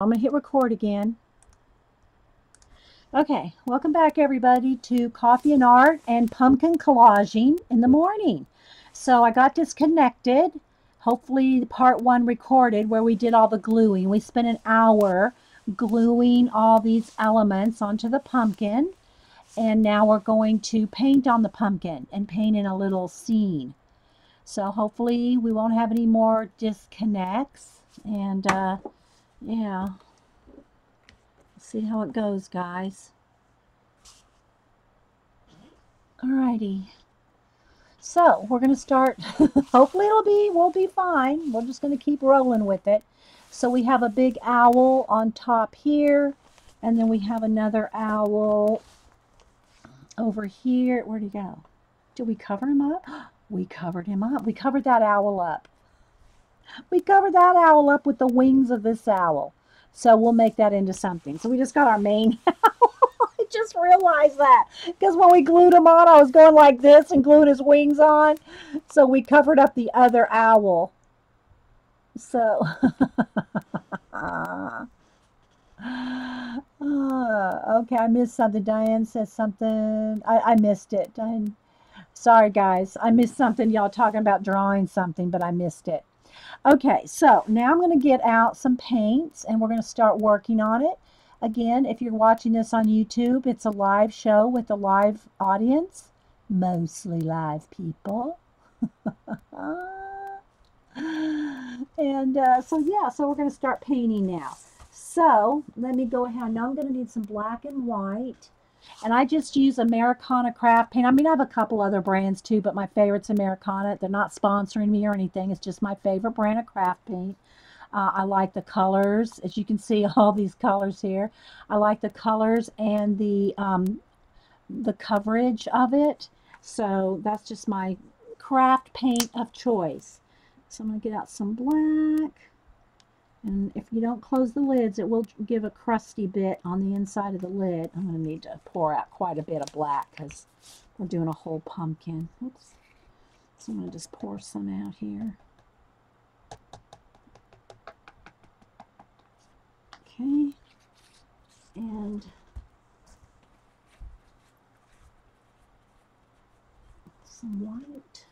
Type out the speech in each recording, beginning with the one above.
I'm going to hit record again. Okay, welcome back everybody to Coffee and Art and Pumpkin Collaging in the morning. So I got disconnected. Hopefully part one recorded where we did all the gluing. We spent an hour gluing all these elements onto the pumpkin. And now we're going to paint on the pumpkin and paint in a little scene. So hopefully we won't have any more disconnects. And uh, yeah. See how it goes, guys. Alrighty. So, we're going to start. Hopefully it'll be, we'll be fine. We're just going to keep rolling with it. So we have a big owl on top here. And then we have another owl over here. Where'd he go? Did we cover him up? We covered him up. We covered that owl up. We covered that owl up with the wings of this owl. So we'll make that into something. So we just got our main owl. I just realized that. Because when we glued him on, I was going like this and gluing his wings on. So we covered up the other owl. So... uh, okay, I missed something. Diane says something. I, I missed it. Diane, sorry, guys. I missed something. Y'all talking about drawing something, but I missed it. Okay, so now I'm going to get out some paints and we're going to start working on it. Again, if you're watching this on YouTube, it's a live show with a live audience, mostly live people. and uh, so, yeah, so we're going to start painting now. So, let me go ahead. Now I'm going to need some black and white. And I just use Americana craft paint. I mean, I have a couple other brands too, but my favorite's Americana. They're not sponsoring me or anything. It's just my favorite brand of craft paint. Uh, I like the colors. As you can see, all these colors here. I like the colors and the, um, the coverage of it. So that's just my craft paint of choice. So I'm going to get out some black. And if you don't close the lids, it will give a crusty bit on the inside of the lid. I'm going to need to pour out quite a bit of black because we're doing a whole pumpkin. Oops. So I'm going to just pour some out here. Okay. And some white.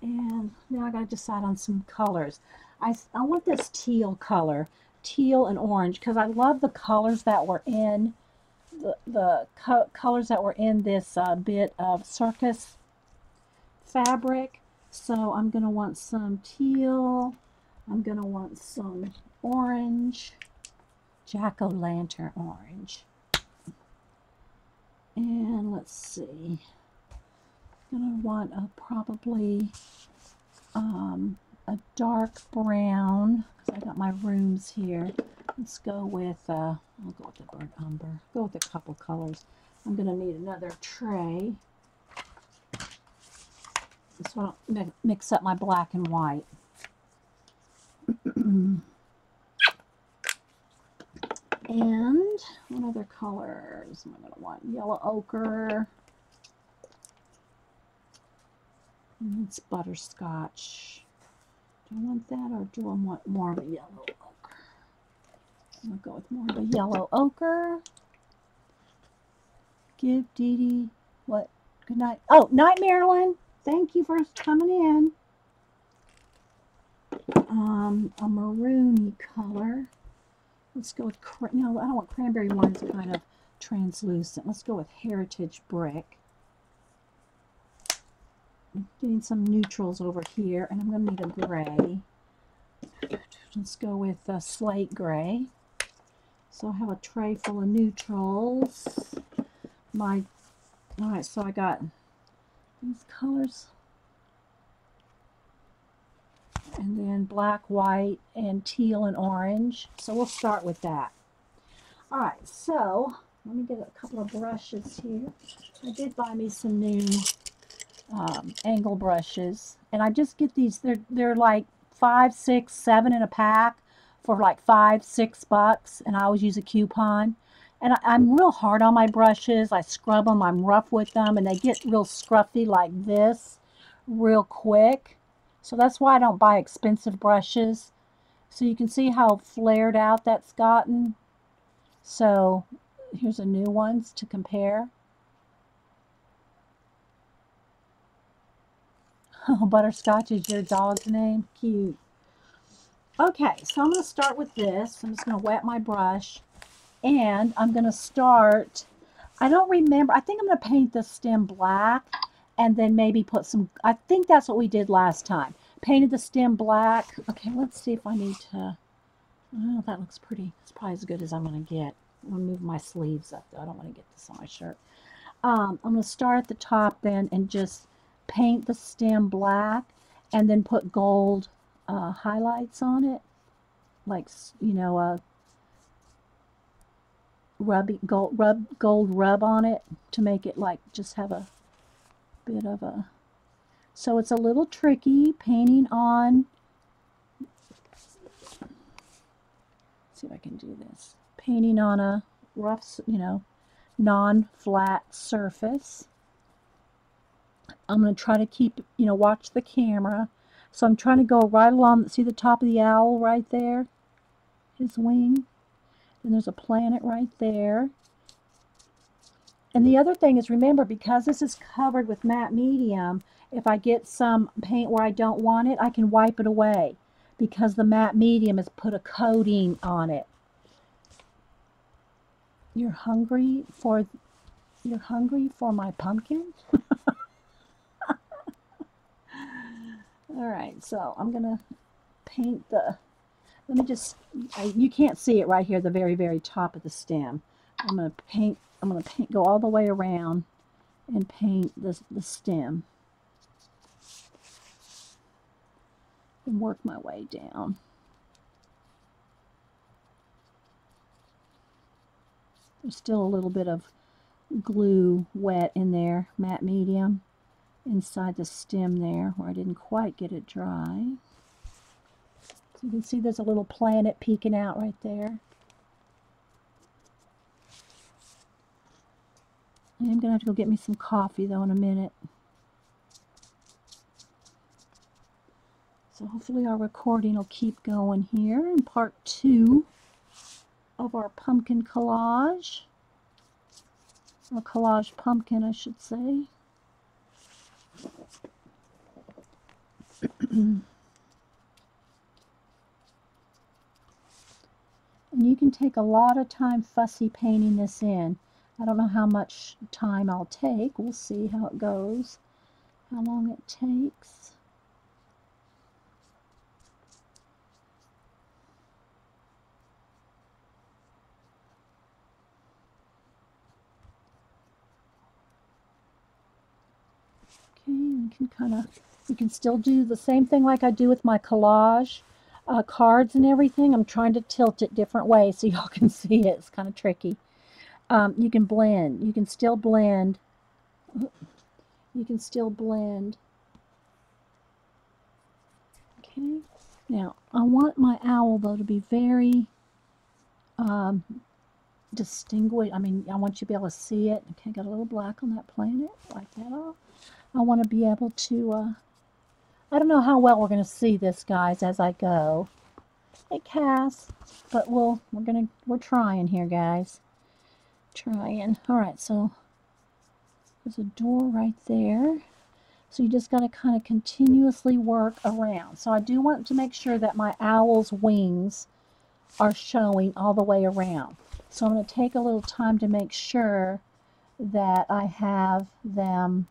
And now I got to decide on some colors. I, I want this teal color, teal and orange, because I love the colors that were in the, the co colors that were in this uh, bit of circus fabric. So I'm going to want some teal. I'm going to want some orange, jack-o'-lantern orange. And let's see going to want a probably um, a dark brown because I got my rooms here. Let's go with, uh, I'll go with the burnt umber. Go with a couple colors. I'm going to need another tray. So I don't mix up my black and white. and what other colors am I going to want? Yellow ochre. It's butterscotch. Do I want that or do I want more of a yellow ochre? I'm to go with more of a yellow ochre. Give Dee Dee what? Good night. Oh, night, Marilyn. Thank you for coming in. Um, a maroony color. Let's go with, no, I don't want cranberry one. It's kind of translucent. Let's go with heritage brick getting some neutrals over here, and I'm going to need a gray. Let's go with a slate gray. So I have a tray full of neutrals. My, all right, so I got these colors. And then black, white, and teal and orange. So we'll start with that. All right, so let me get a couple of brushes here. I did buy me some new um, angle brushes. And I just get these, they're, they're like five, six, seven in a pack for like five, six bucks. And I always use a coupon. And I, am real hard on my brushes. I scrub them. I'm rough with them. And they get real scruffy like this real quick. So that's why I don't buy expensive brushes. So you can see how flared out that's gotten. So here's a new ones to compare. Oh, Butterscotch is your dog's name? Cute. Okay, so I'm going to start with this. I'm just going to wet my brush. And I'm going to start, I don't remember, I think I'm going to paint the stem black and then maybe put some, I think that's what we did last time. Painted the stem black. Okay, let's see if I need to, oh, that looks pretty. It's probably as good as I'm going to get. I'm going to move my sleeves up, though. I don't want to get this on my shirt. Um, I'm going to start at the top then and just paint the stem black and then put gold uh, highlights on it. Like, you know, a rubby gold rub gold rub on it to make it like just have a bit of a so it's a little tricky painting on see if I can do this painting on a rough you know non-flat surface I'm going to try to keep you know watch the camera so I'm trying to go right along see the top of the owl right there his wing and there's a planet right there. And the other thing is, remember, because this is covered with matte medium, if I get some paint where I don't want it, I can wipe it away because the matte medium has put a coating on it. You're hungry for you're hungry for my pumpkin? All right, so I'm going to paint the let me just, I, you can't see it right here, the very, very top of the stem. I'm to paint, I'm to paint, go all the way around and paint the, the stem. And work my way down. There's still a little bit of glue wet in there, matte medium, inside the stem there where I didn't quite get it dry. So you can see there's a little planet peeking out right there. I am going to have to go get me some coffee though in a minute. So hopefully our recording will keep going here in part two of our pumpkin collage. Or collage pumpkin, I should say. And you can take a lot of time fussy painting this in. I don't know how much time I'll take. We'll see how it goes, how long it takes. You can kind of, you can still do the same thing like I do with my collage uh, cards and everything. I'm trying to tilt it different ways so y'all can see it. It's kind of tricky. Um, you can blend. You can still blend. You can still blend. Okay. Now, I want my owl, though, to be very um, distinguished. I mean, I want you to be able to see it. Okay, got a little black on that planet. Wipe that off. I want to be able to uh, I don't know how well we're going to see this, guys, as I go. Hey, Cass. But we'll, we're going to, we're trying here, guys. Trying. All right, so there's a door right there. So you just got to kind of continuously work around. So I do want to make sure that my owl's wings are showing all the way around. So I'm going to take a little time to make sure that I have them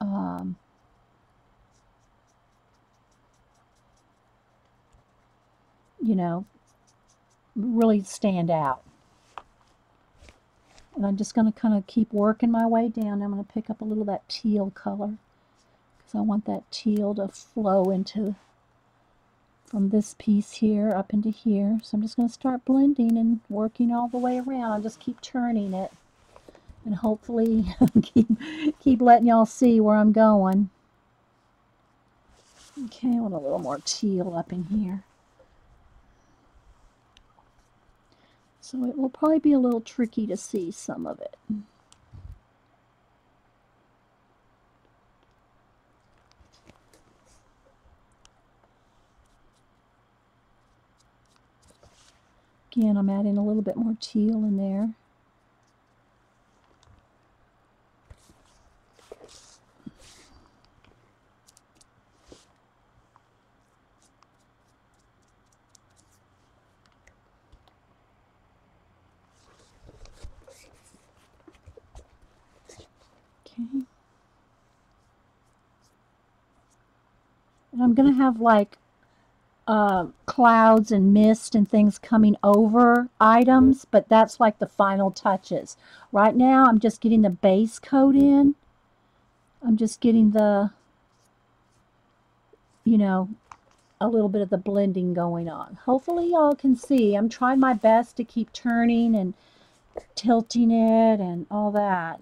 um, you know, really stand out. And I'm just going to kind of keep working my way down. I'm going to pick up a little of that teal color because I want that teal to flow into from this piece here up into here. So I'm just going to start blending and working all the way around. I'll just keep turning it and hopefully keep, keep letting y'all see where I'm going. Okay, I want a little more teal up in here. So it will probably be a little tricky to see some of it. Again, I'm adding a little bit more teal in there. And I'm going to have like uh, clouds and mist and things coming over items, but that's like the final touches. Right now, I'm just getting the base coat in. I'm just getting the, you know, a little bit of the blending going on. Hopefully y'all can see. I'm trying my best to keep turning and tilting it and all that.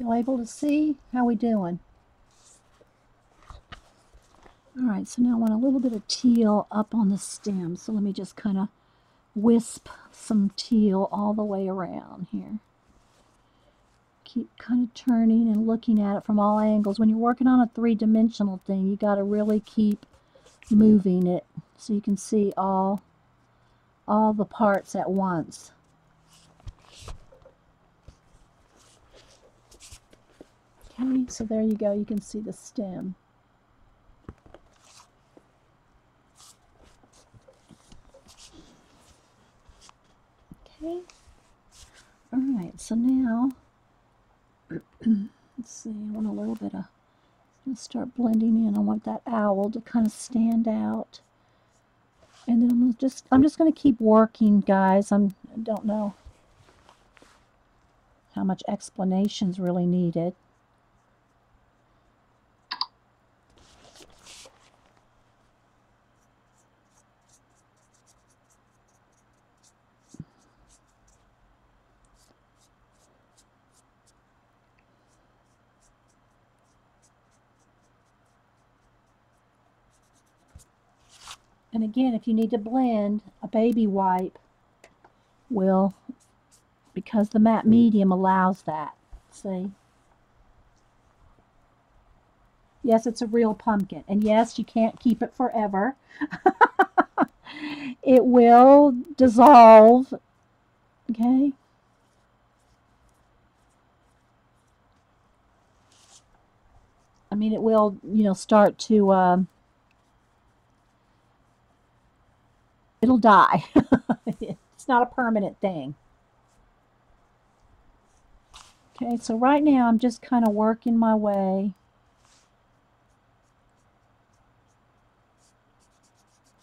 You able to see? How we doing? Alright, so now I want a little bit of teal up on the stem. So let me just kind of wisp some teal all the way around here. Keep kind of turning and looking at it from all angles. When you're working on a three-dimensional thing, you got to really keep moving it so you can see all all the parts at once. Okay, so there you go. You can see the stem. Okay. All right, so now, let's see, I want a little bit of, start blending in. I want that owl to kind of stand out. And then I'm just, I'm just going to keep working, guys. I'm, I don't know how much explanation's really needed. And again, if you need to blend, a baby wipe will, because the matte medium allows that. See? Yes, it's a real pumpkin. And yes, you can't keep it forever. it will dissolve. Okay? I mean, it will, you know, start to... Um, it'll die. it's not a permanent thing. Okay, so right now I'm just kind of working my way.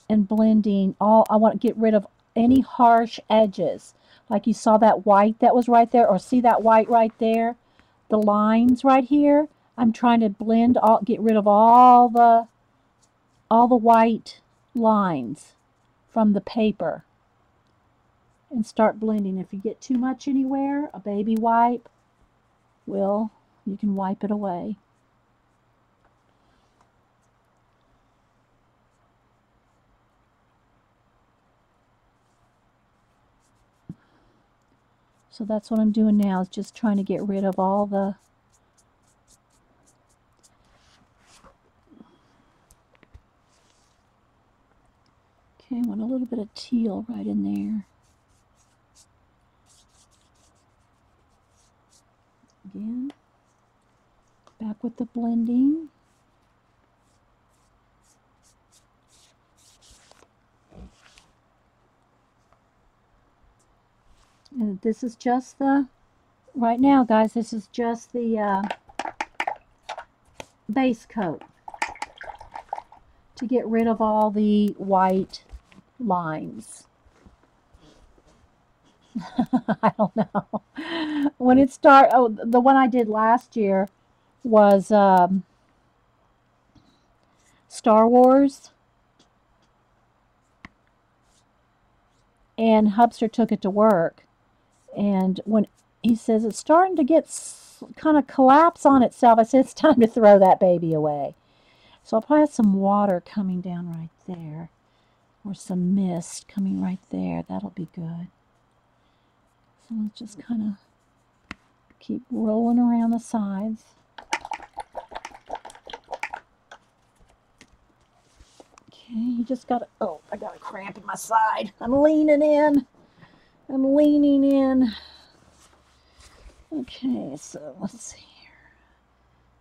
And blending all, I want to get rid of any harsh edges. Like you saw that white that was right there, or see that white right there? The lines right here. I'm trying to blend, all, get rid of all the, all the white lines from the paper and start blending. If you get too much anywhere, a baby wipe will, you can wipe it away. So that's what I'm doing now is just trying to get rid of all the Okay, I want a little bit of teal right in there. Again, back with the blending. And this is just the, right now guys, this is just the uh, base coat to get rid of all the white lines. I don't know. When it start, oh, the one I did last year was um, Star Wars, and Hubster took it to work, and when he says it's starting to get kind of collapse on itself, I said it's time to throw that baby away. So I'll probably have some water coming down right there, or some mist coming right there. That'll be good. So let's just kind of keep rolling around the sides. Okay, you just got to, oh, I got a cramp in my side. I'm leaning in. I'm leaning in. Okay, so let's see here.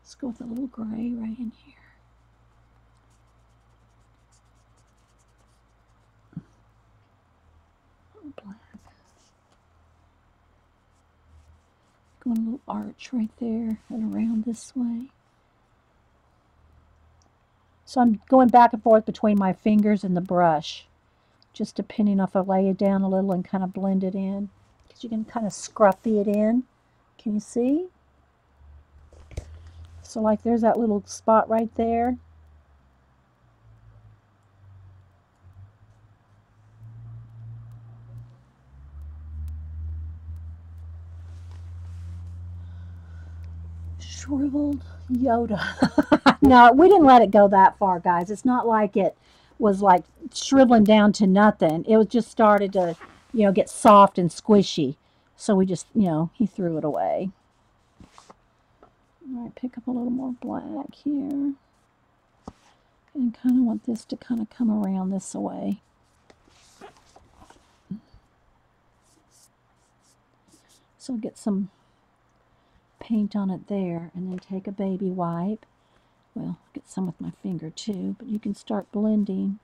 Let's go with a little gray right in here. Going a little arch right there and around this way. So I'm going back and forth between my fingers and the brush, just depending if I lay it down a little and kind of blend it in. Because you can kind of scruffy it in. Can you see? So like there's that little spot right there. Shriveled Yoda. no, we didn't let it go that far, guys. It's not like it was like shriveling down to nothing. It was just started to, you know, get soft and squishy. So we just, you know, he threw it away. All right, pick up a little more black here. And kind of want this to kind of come around this way. So get some paint on it there and then take a baby wipe. Well, get some with my finger too, but you can start blending.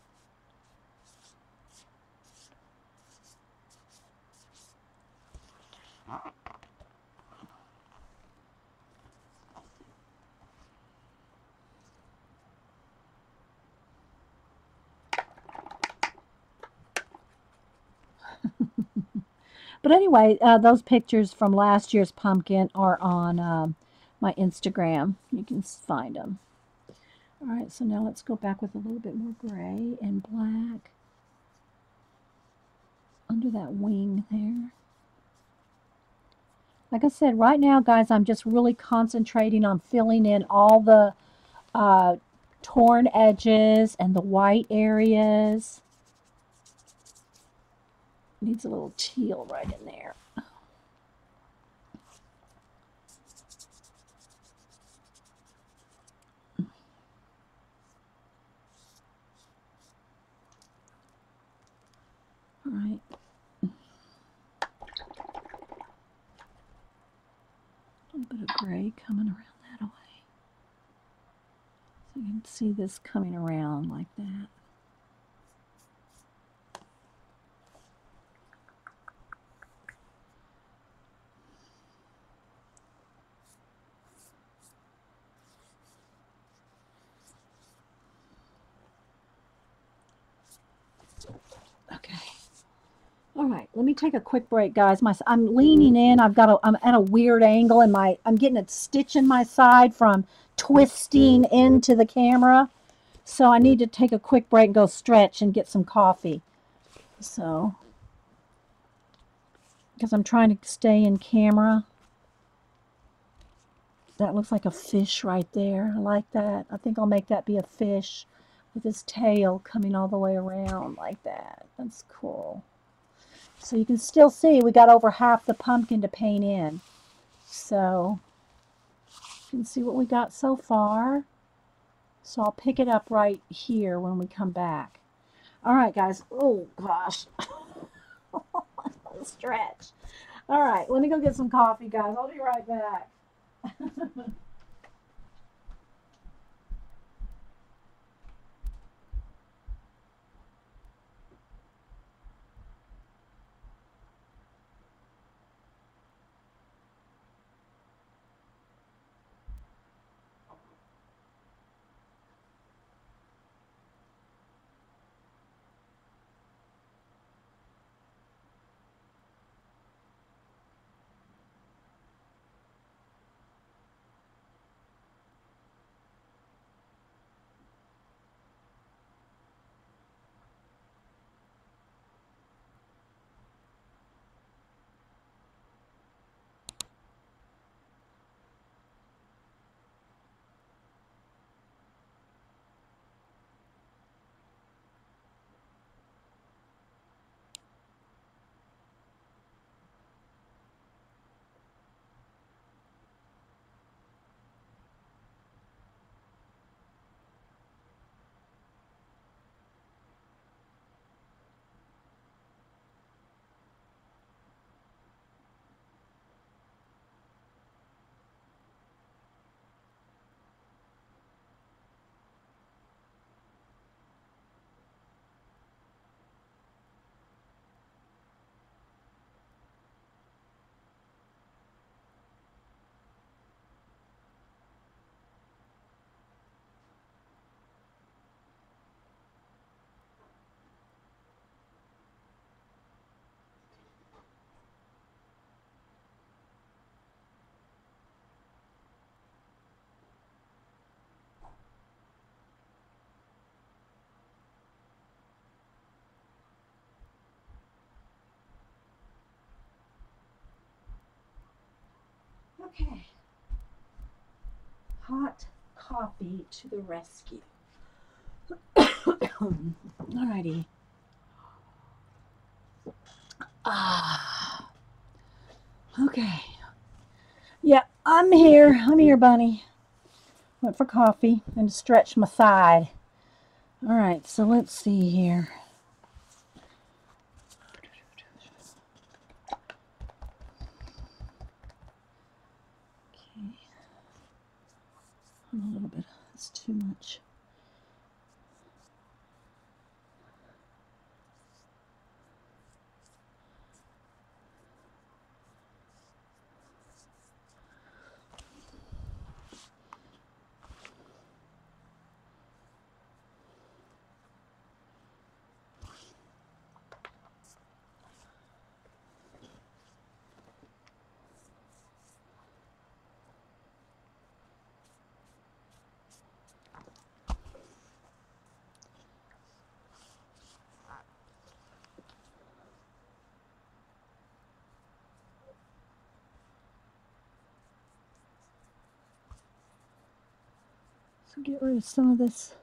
But anyway, uh, those pictures from last year's pumpkin are on um, my Instagram. You can find them. All right, so now let's go back with a little bit more gray and black under that wing there. Like I said, right now, guys, I'm just really concentrating on filling in all the uh, torn edges and the white areas. Needs a little teal right in there. All right. A little bit of gray coming around that way. So you can see this coming around like that. All right, let me take a quick break, guys. My, I'm leaning in. I've got a, I'm at a weird angle, and my I'm getting a stitch in my side from twisting into the camera. So I need to take a quick break and go stretch and get some coffee. So, because I'm trying to stay in camera. That looks like a fish right there. I like that. I think I'll make that be a fish with his tail coming all the way around like that. That's cool. So you can still see we got over half the pumpkin to paint in. So you can see what we got so far. So I'll pick it up right here when we come back. All right, guys. Oh, gosh. Stretch. All right, let me go get some coffee, guys. I'll be right back. Okay. Hot coffee to the rescue. Alrighty. Ah. Okay. Yeah, I'm here. I'm here, Bunny. Went for coffee and to stretch my side. All right, so let's see here. A little bit. That's too much. Get rid of some of this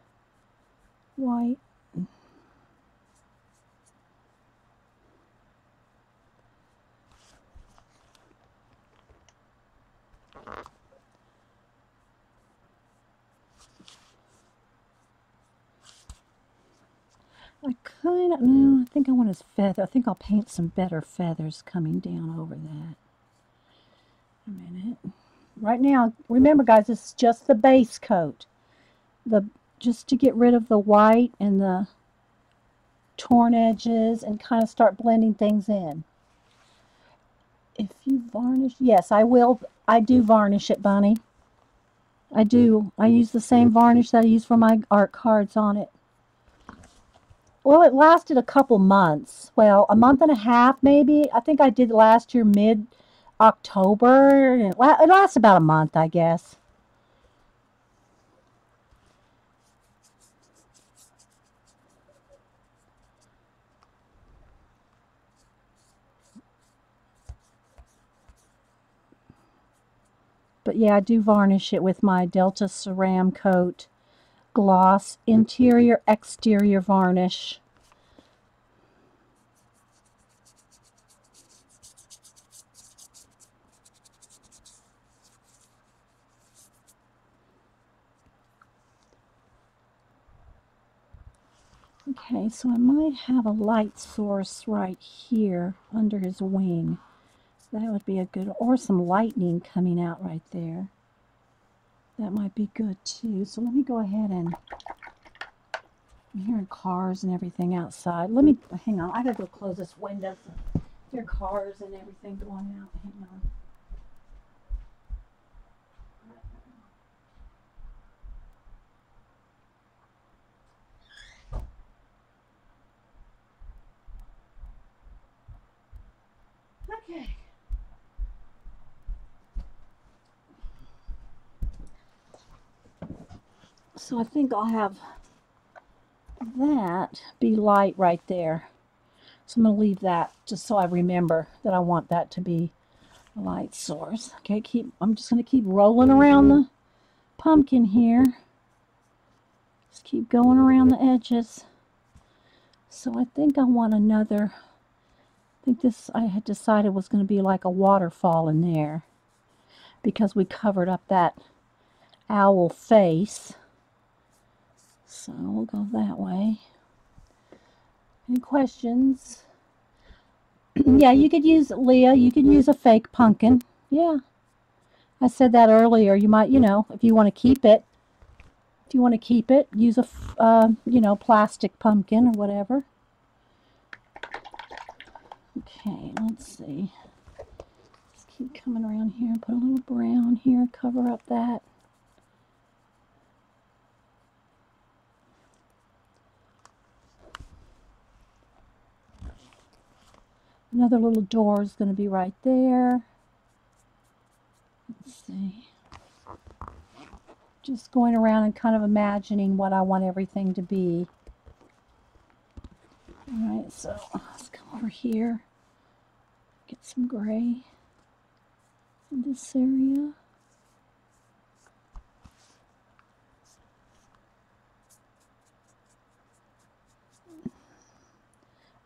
white. I kind of, no, I think I want his feather. I think I'll paint some better feathers coming down over that. A minute. Right now, remember guys, this is just the base coat the just to get rid of the white and the torn edges and kind of start blending things in. If you varnish, yes, I will. I do varnish it, Bunny. I do. I use the same varnish that I use for my art cards on it. Well, it lasted a couple months. Well, a month and a half, maybe. I think I did last year mid October. Well, it lasts about a month, I guess. But yeah, I do varnish it with my Delta Ceramcoat Gloss Interior Exterior Varnish. Okay, so I might have a light source right here under his wing. That would be a good, or some lightning coming out right there. That might be good too. So let me go ahead and, I'm hearing cars and everything outside. Let me, hang on, I gotta go close this window. So hear cars and everything going out. Hang on. So I think I'll have that be light right there. So I'm going to leave that just so I remember that I want that to be a light source. Okay, keep. I'm just going to keep rolling around the pumpkin here. Just keep going around the edges. So I think I want another, I think this I had decided was going to be like a waterfall in there because we covered up that owl face. So we'll go that way. Any questions? yeah, you could use, Leah, you could use a fake pumpkin. Yeah. I said that earlier. You might, you know, if you want to keep it, if you want to keep it, use a, uh, you know, plastic pumpkin or whatever. Okay, let's see. Let's keep coming around here. Put a little brown here, cover up that. Another little door is going to be right there. Let's see. Just going around and kind of imagining what I want everything to be. Alright, so let's come over here. Get some gray. In this area.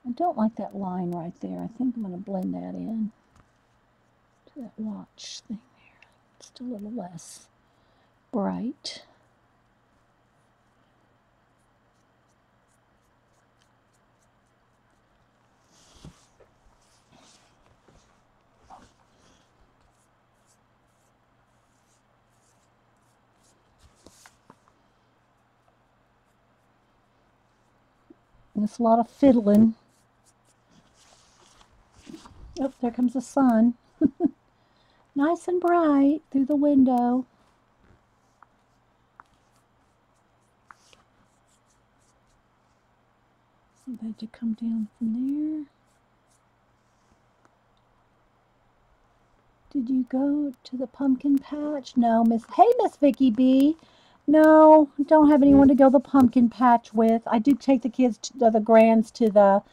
I don't like that line right there. I think I'm going to blend that in to that watch thing there. Just a little less bright. It's a lot of fiddling. Oh, there comes the sun. nice and bright through the window. See that to come down from there. Did you go to the pumpkin patch? No, Miss. Hey, Miss Vicky B. No, don't have anyone to go the pumpkin patch with. I do take the kids, to, the grands, to the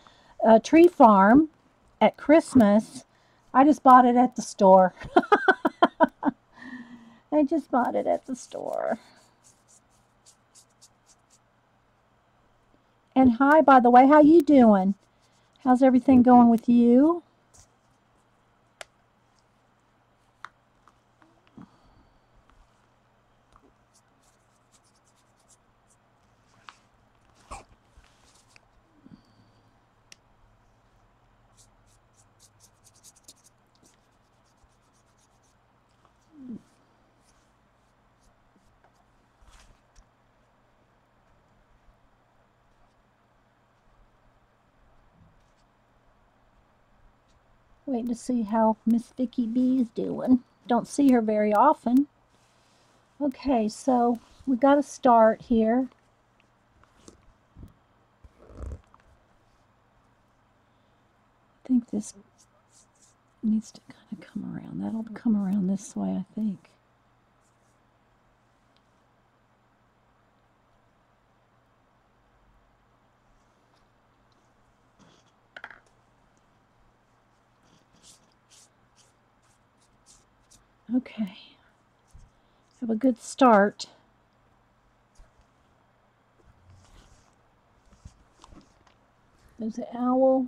uh, tree farm at Christmas. I just bought it at the store. I just bought it at the store. And hi, by the way, how you doing? How's everything going with you? Waiting to see how Miss Vicky B is doing. Don't see her very often. Okay, so we got to start here. I think this needs to kind of come around. That'll come around this way, I think. Okay. Have a good start. There's an owl.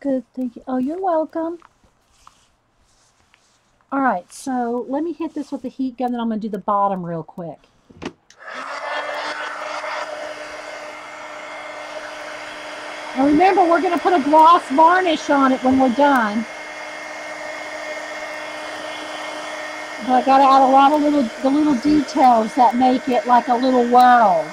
Good, thank you. Oh, you're welcome. All right, so let me hit this with the heat gun, then I'm going to do the bottom real quick. And remember, we're going to put a gloss varnish on it when we're done. But I got to add a lot of little, the little details that make it like a little world.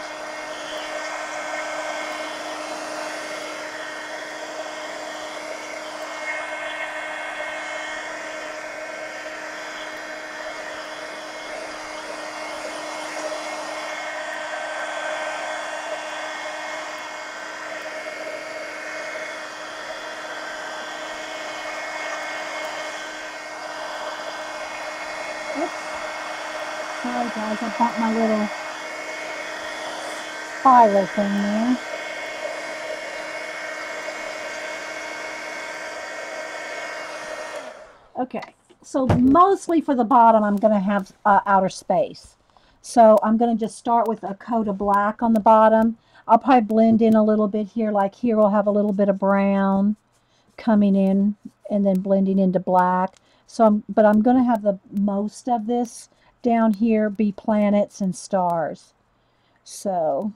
Sorry guys, I bought my little spiral thing there. Okay, so mostly for the bottom, I'm going to have uh, outer space. So I'm going to just start with a coat of black on the bottom. I'll probably blend in a little bit here, like here we'll have a little bit of brown coming in and then blending into black. So, I'm, but I'm going to have the most of this down here be planets and stars. So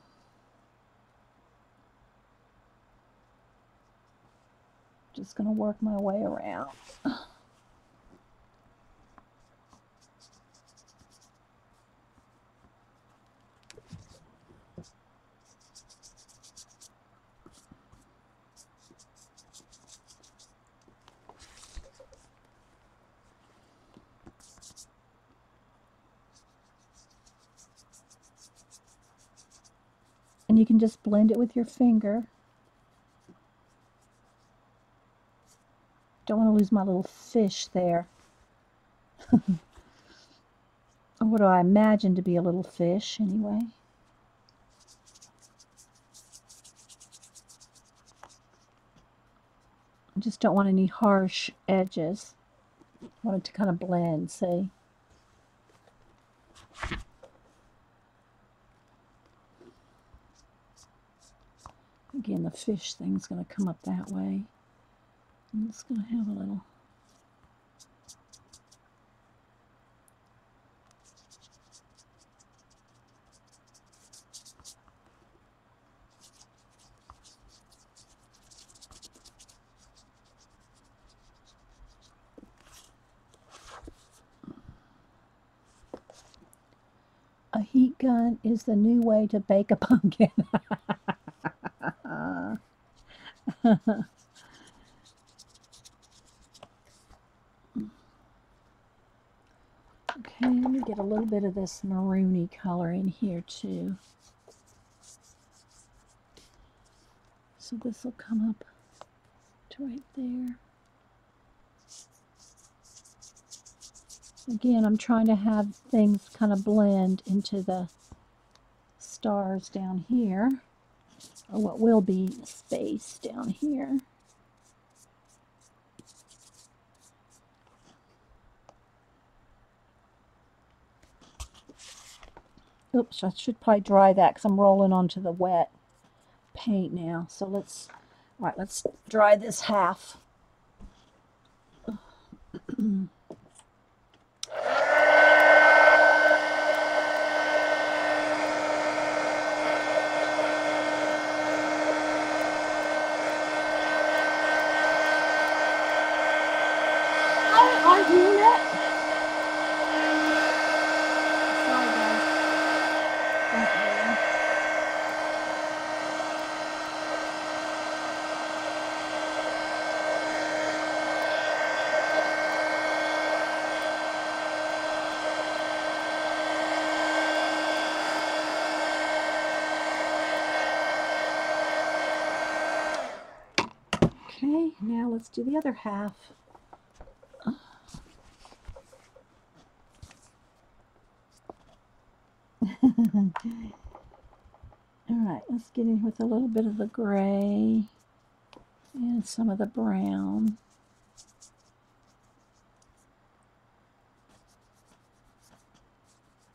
just going to work my way around. and you can just blend it with your finger. Don't want to lose my little fish there. what do I imagine to be a little fish anyway? I just don't want any harsh edges. I want it to kind of blend, see? Again, the fish thing's going to come up that way. I'm just going to have a little A heat gun is the new way to bake a pumpkin. Okay, let me get a little bit of this maroony color in here too. So this will come up to right there. Again, I'm trying to have things kind of blend into the stars down here, or what will be space down here. Oops, I should probably dry that because I'm rolling onto the wet paint now. So let's, all right, let's dry this half. Okay, now let's do the other half. All right, let's get in with a little bit of the gray and some of the brown.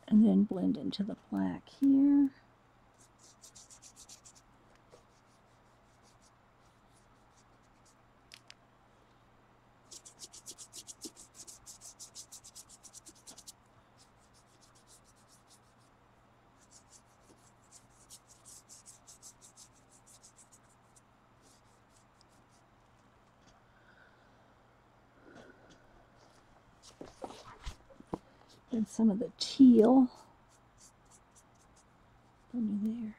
And then blend into the black here. and some of the teal under there.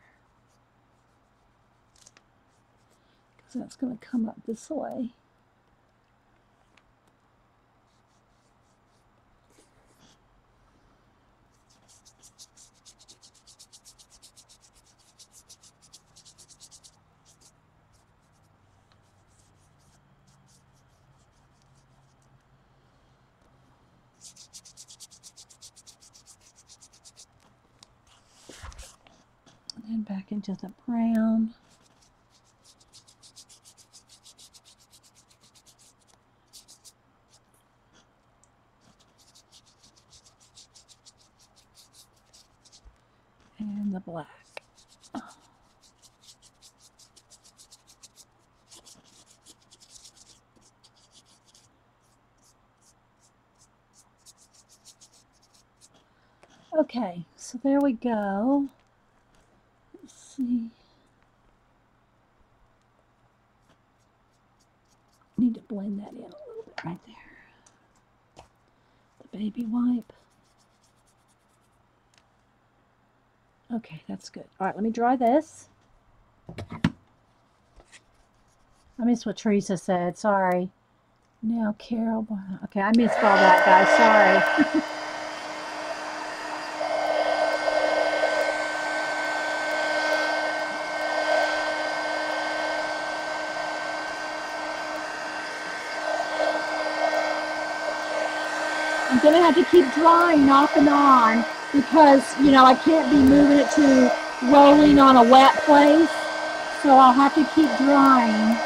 Because that's going to come up this way. and back into the brown. And the black. Okay, so there we go Let's see. Need to blend that in a little bit right there. The baby wipe. Okay, that's good. All right, let me dry this. I missed what Teresa said. Sorry. Now, Carol. Okay, I missed all that, guys. Sorry. I'm gonna have to keep drying off and on because you know I can't be moving it to rolling on a wet place so I'll have to keep drying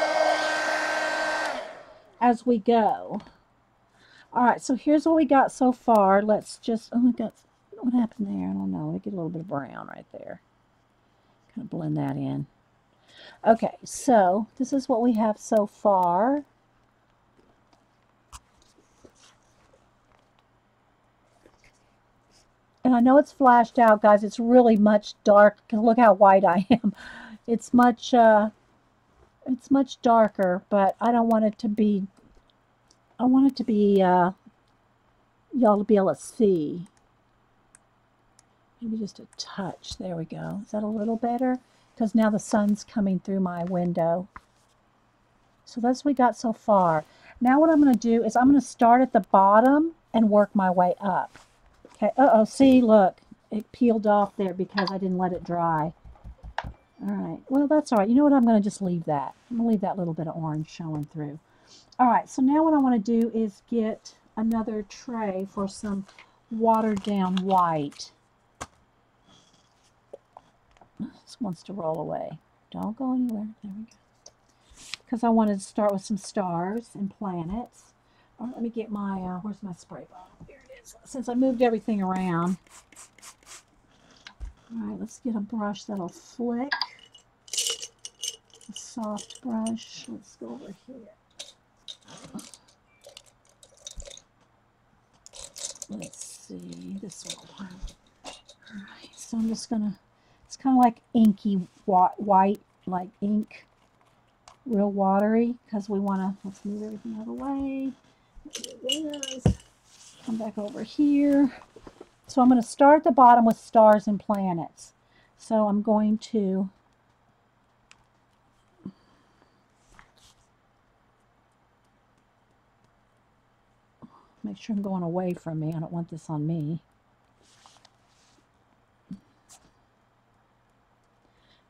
as we go. All right, so here's what we got so far. Let's just, oh my God, what happened there? I don't know. We get a little bit of brown right there. Kind of blend that in. Okay, so this is what we have so far. And I know it's flashed out, guys. It's really much dark. Look how white I am. It's much, uh, it's much darker, but I don't want it to be, I want it to be, uh, y'all to be able to see. Maybe just a touch. There we go. Is that a little better? Because now the sun's coming through my window. So that's what we got so far. Now what I'm going to do is I'm going to start at the bottom and work my way up. Okay, uh-oh, see, look, it peeled off there because I didn't let it dry. All right, well, that's all right. You know what? I'm going to just leave that. I'm going to leave that little bit of orange showing through. All right, so now what I want to do is get another tray for some watered down white. This wants to roll away. Don't go anywhere. There we go. Because I wanted to start with some stars and planets. All right, let me get my, uh, where's my spray bottle? Here. Since I moved everything around. All right, let's get a brush that'll flick. A soft brush. Let's go over here. Let's see, this one. All right, so I'm just gonna, it's kind of like inky white, like ink, real watery, because we want to, let's move everything out of the way. Come back over here. So I'm going to start at the bottom with stars and planets. So I'm going to make sure I'm going away from me. I don't want this on me.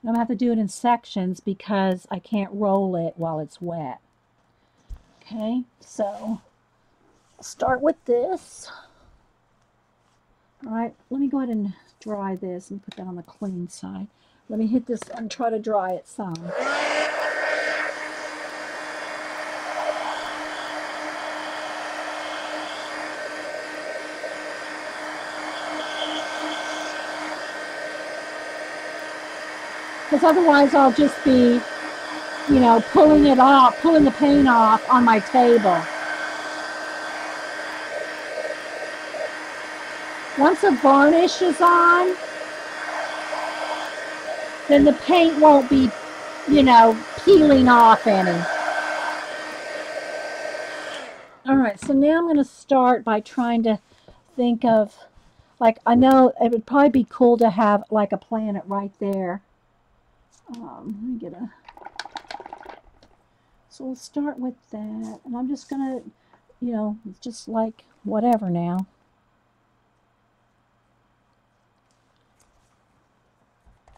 I'm going to have to do it in sections because I can't roll it while it's wet. Okay, so start with this. All right, let me go ahead and dry this and put that on the clean side. Let me hit this and try to dry it some. Because otherwise I'll just be, you know, pulling it off, pulling the paint off on my table. Once the varnish is on, then the paint won't be, you know, peeling off any. All right, so now I'm going to start by trying to think of, like, I know it would probably be cool to have, like, a planet right there. Um, let me get a, so we'll start with that, and I'm just going to, you know, just like whatever now.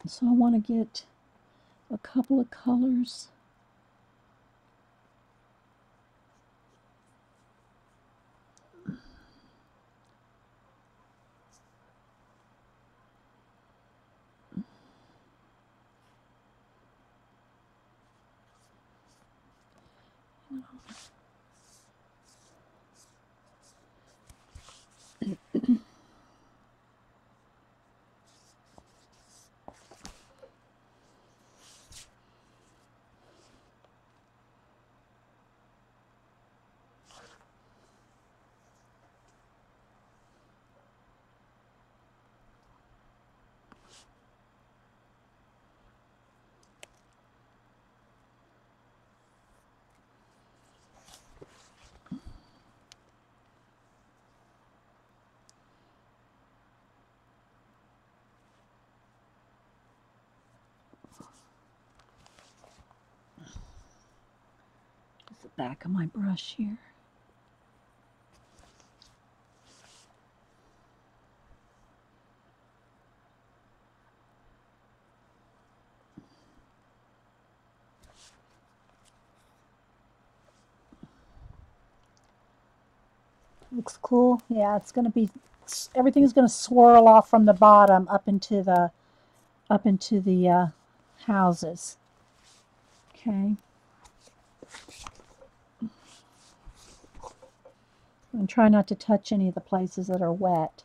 So I want to get a couple of colors. Back of my brush here. Looks cool. Yeah, it's going to be, everything's going to swirl off from the bottom up into the, up into the uh, houses. Okay. And try not to touch any of the places that are wet.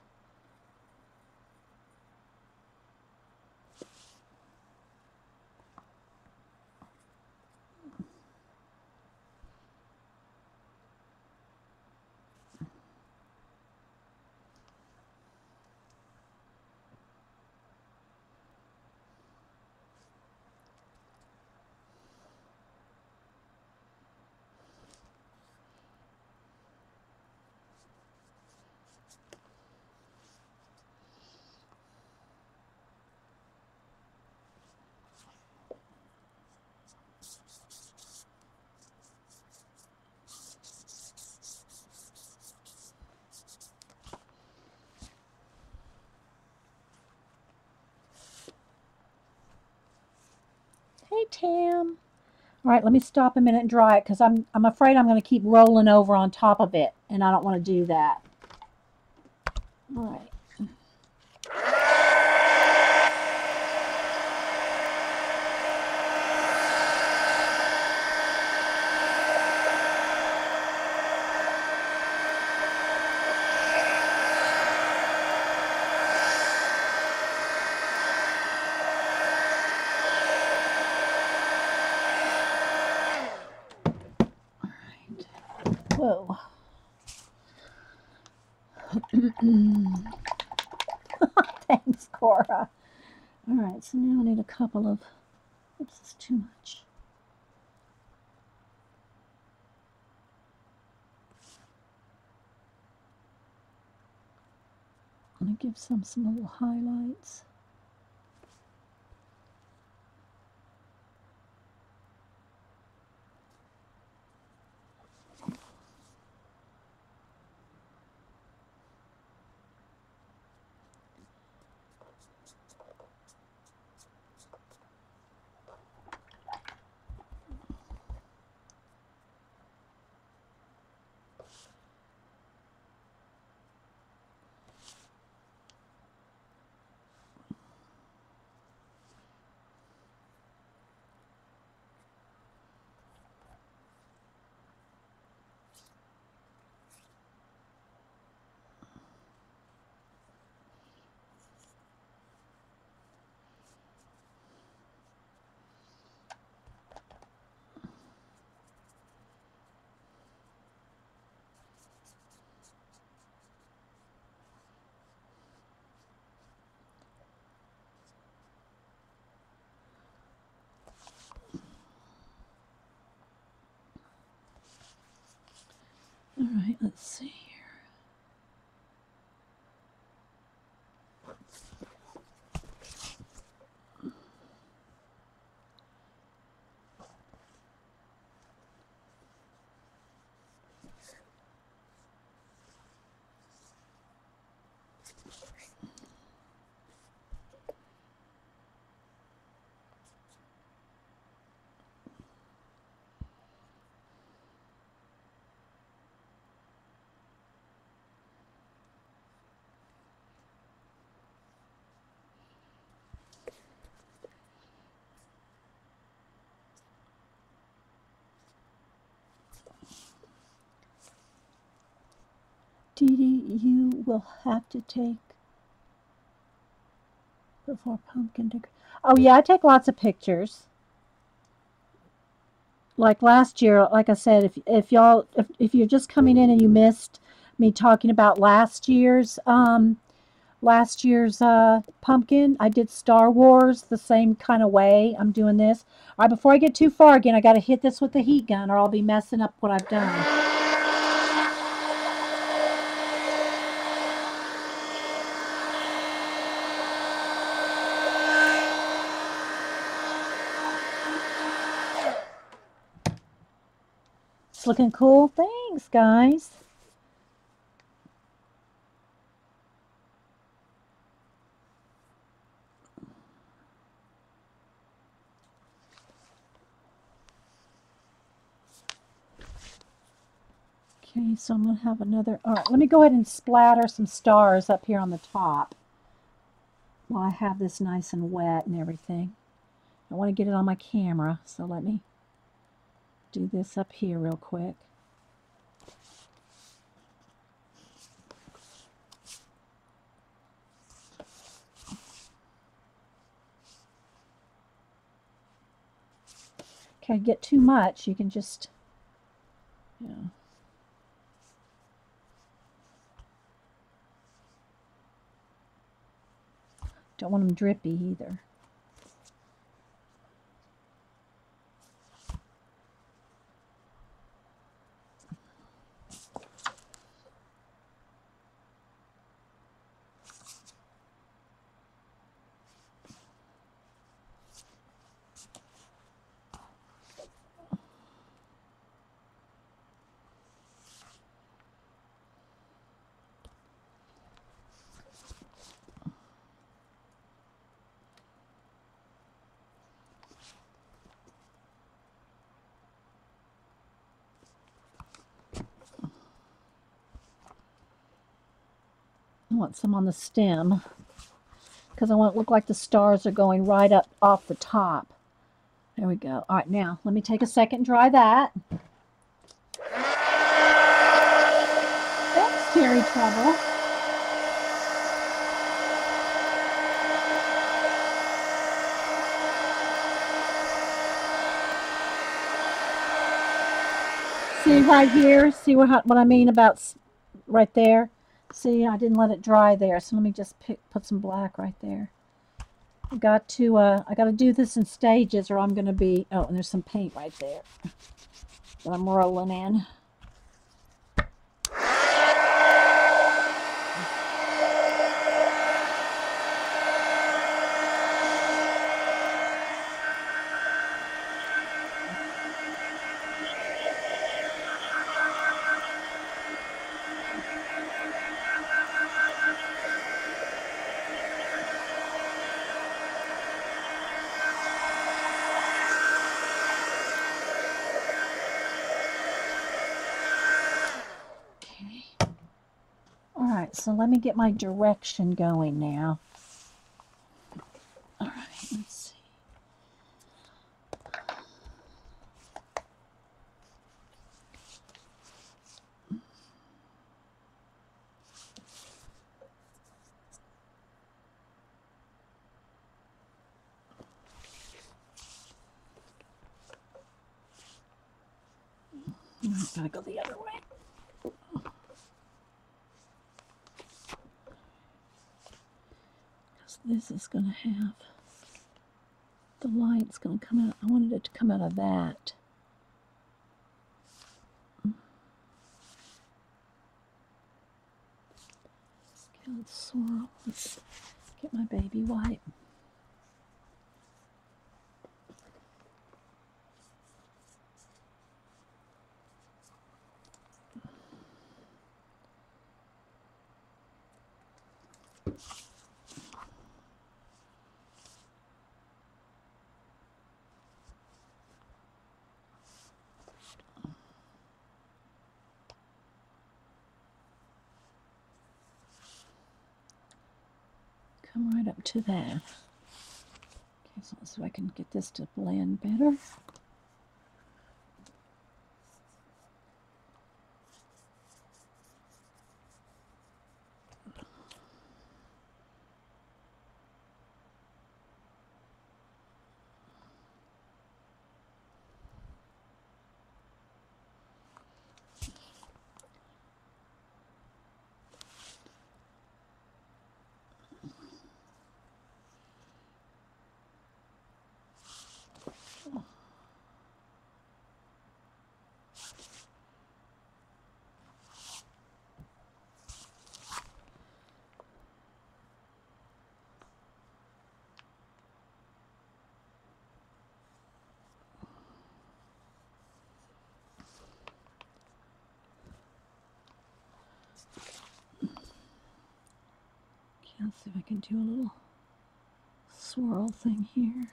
Hey, Tam. All right, let me stop a minute and dry it because I'm, I'm afraid I'm going to keep rolling over on top of it, and I don't want to do that. All right. Whoa. Thanks, Cora. All right, so now I need a couple of, oops, it's too much. I'm going to give some some little highlights. All right, let's see here. Dee, you will have to take before pumpkin decor. Oh yeah, I take lots of pictures. Like last year, like I said, if if y'all if, if you're just coming in and you missed me talking about last year's um last year's uh pumpkin, I did Star Wars the same kind of way. I'm doing this. All right, before I get too far again, I got to hit this with the heat gun or I'll be messing up what I've done. Looking cool. Thanks, guys. Okay, so I'm going to have another. All right, let me go ahead and splatter some stars up here on the top while I have this nice and wet and everything. I want to get it on my camera, so let me do this up here real quick. Okay, get too much, you can just, Yeah. Don't want them drippy either. Want some on the stem because I want it to look like the stars are going right up off the top. There we go. All right, now let me take a second, dry that. Thanks, Cherry Trouble. See right here? See what, what I mean about right there? See, I didn't let it dry there, so let me just pick, put some black right there. I got to, uh, I got to do this in stages or I'm going to be, oh, and there's some paint right there that I'm rolling in. So let me get my direction going now. All right, let's see. No, gotta go the other way. Is gonna have the light's gonna come out. I wanted it to come out of that. Okay, let's swirl. Let's get my baby wipe. Come right up to there. Okay, so, so I can get this to blend better. Okay, let's see if I can do a little swirl thing here.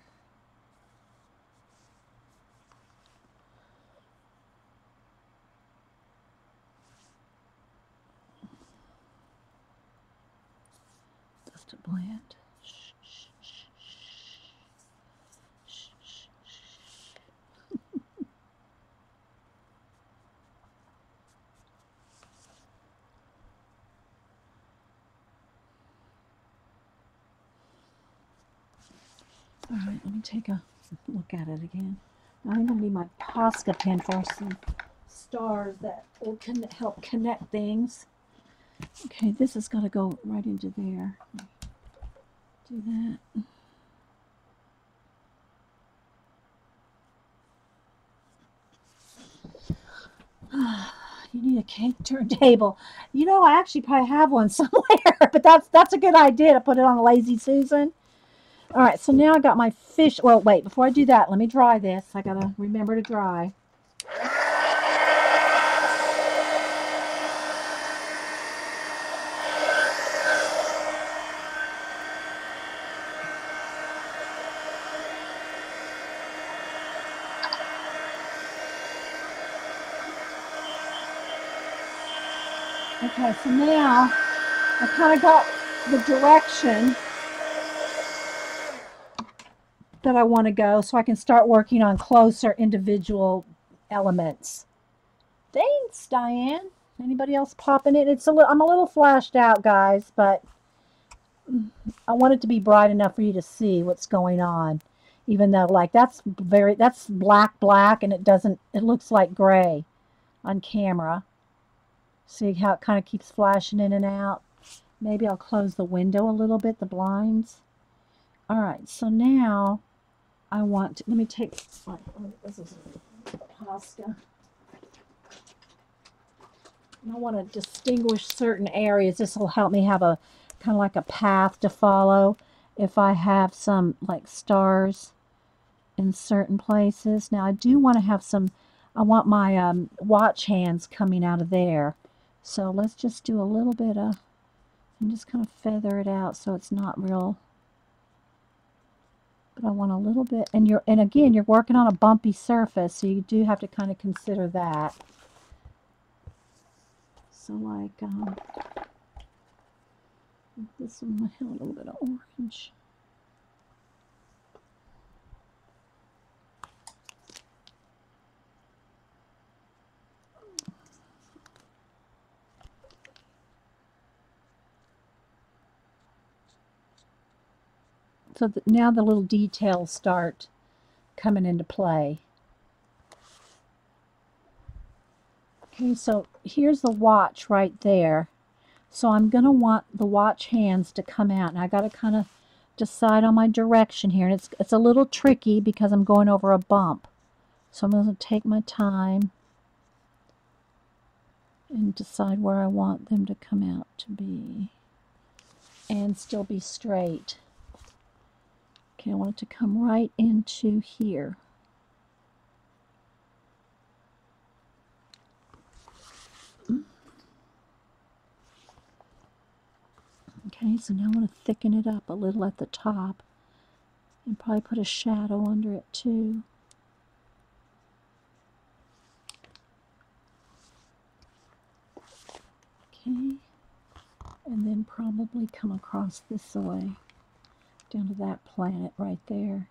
Just to blend. All right, let me take a look at it again. I'm going to need my Posca pen for some stars that will help connect things. Okay, this is going to go right into there. Do that. you need a cake turntable. You know, I actually probably have one somewhere, but that's that's a good idea to put it on a lazy Susan. All right, so now I got my fish. Well, wait, before I do that, let me dry this. I gotta remember to dry. Okay, so now I kind of got the direction that I want to go so I can start working on closer individual elements. Thanks, Diane. Anybody else popping it? It's a little, I'm a little flashed out, guys, but I want it to be bright enough for you to see what's going on. Even though, like, that's very, that's black, black, and it doesn't, it looks like gray on camera. See how it kind of keeps flashing in and out? Maybe I'll close the window a little bit, the blinds. All right, so now I want to, let me take, oh, this is Posca. I want to distinguish certain areas. This will help me have a kind of like a path to follow if I have some like stars in certain places. Now I do want to have some, I want my um, watch hands coming out of there. So let's just do a little bit of, and just kind of feather it out so it's not real. But I want a little bit, and you're, and again, you're working on a bumpy surface, so you do have to kind of consider that. So like, um, this one might have a little bit of orange. So now the little details start coming into play. Okay, so here's the watch right there. So I'm going to want the watch hands to come out. And I got to kind of decide on my direction here. And it's, it's a little tricky because I'm going over a bump. So I'm going to take my time and decide where I want them to come out to be. And still be straight. Okay, I want it to come right into here. Okay, so now I want to thicken it up a little at the top and probably put a shadow under it too. Okay, and then probably come across this way down to that planet right there.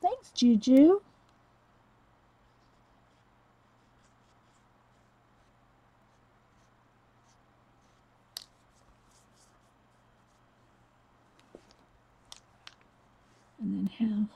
Thanks, Juju. Have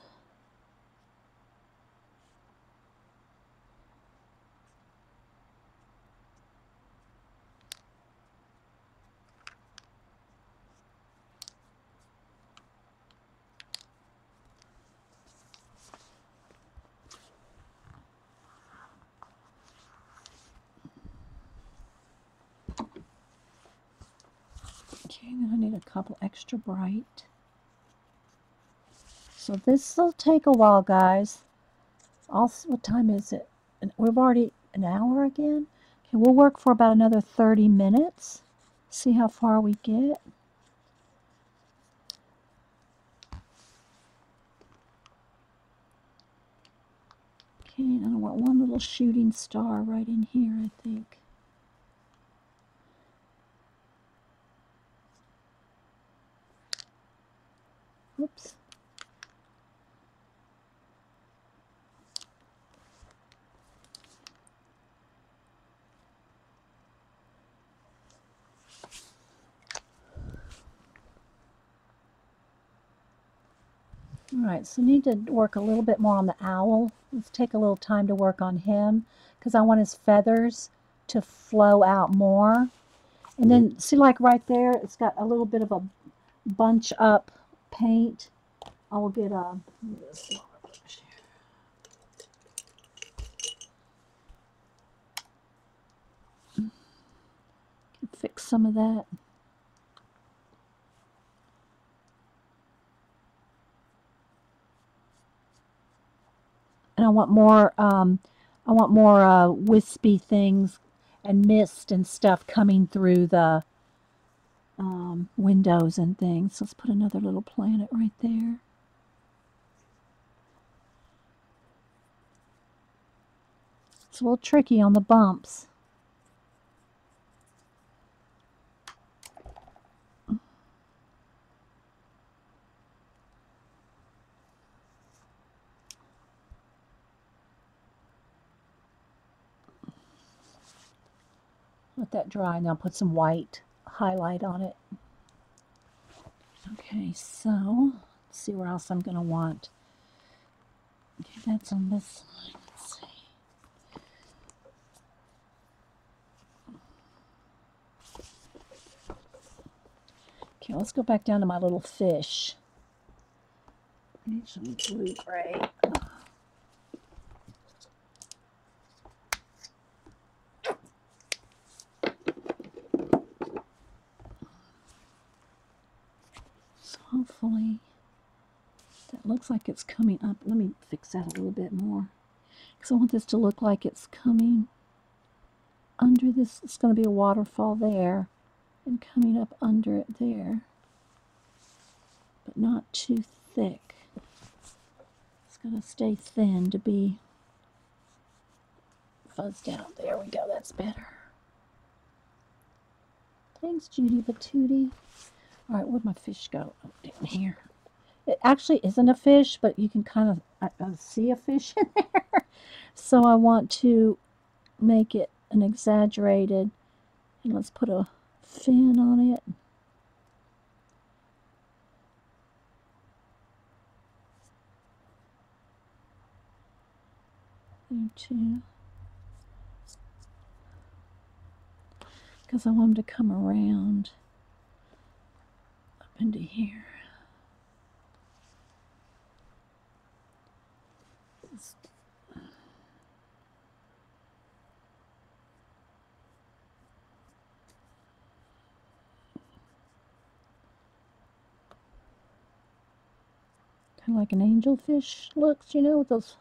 Okay, then I need a couple extra bright. So this will take a while, guys. Also, what time is it? We've already an hour again. Okay, we'll work for about another 30 minutes. See how far we get. Okay, and I want one little shooting star right in here, I think. Oops. All right, so need to work a little bit more on the owl. Let's take a little time to work on him because I want his feathers to flow out more. And then mm-hmm. see like right there, it's got a little bit of a bunch up paint. I will get uh, a, fix some of that. And I want more um, I want more uh, wispy things and mist and stuff coming through the um, windows and things. Let's put another little planet right there. It's a little tricky on the bumps. Let that dry. Now put some white highlight on it. Okay, so let's see where else I'm going to want. Okay, that's on this side. Let's see. Okay, let's go back down to my little fish. I need some blue gray. That looks like it's coming up. Let me fix that a little bit more because I want this to look like it's coming under this. It's going to be a waterfall there and coming up under it there, but not too thick. It's going to stay thin to be fuzzed out. There we go. That's better. Thanks, Judy Batootie. All right, where'd my fish go? Oh, down here. It actually isn't a fish, but you can kind of uh, uh, see a fish in there. so I want to make it an exaggerated, and let's put a fin on it. There too. Because I want them to come around here. Kind of like an angelfish looks, you know, with those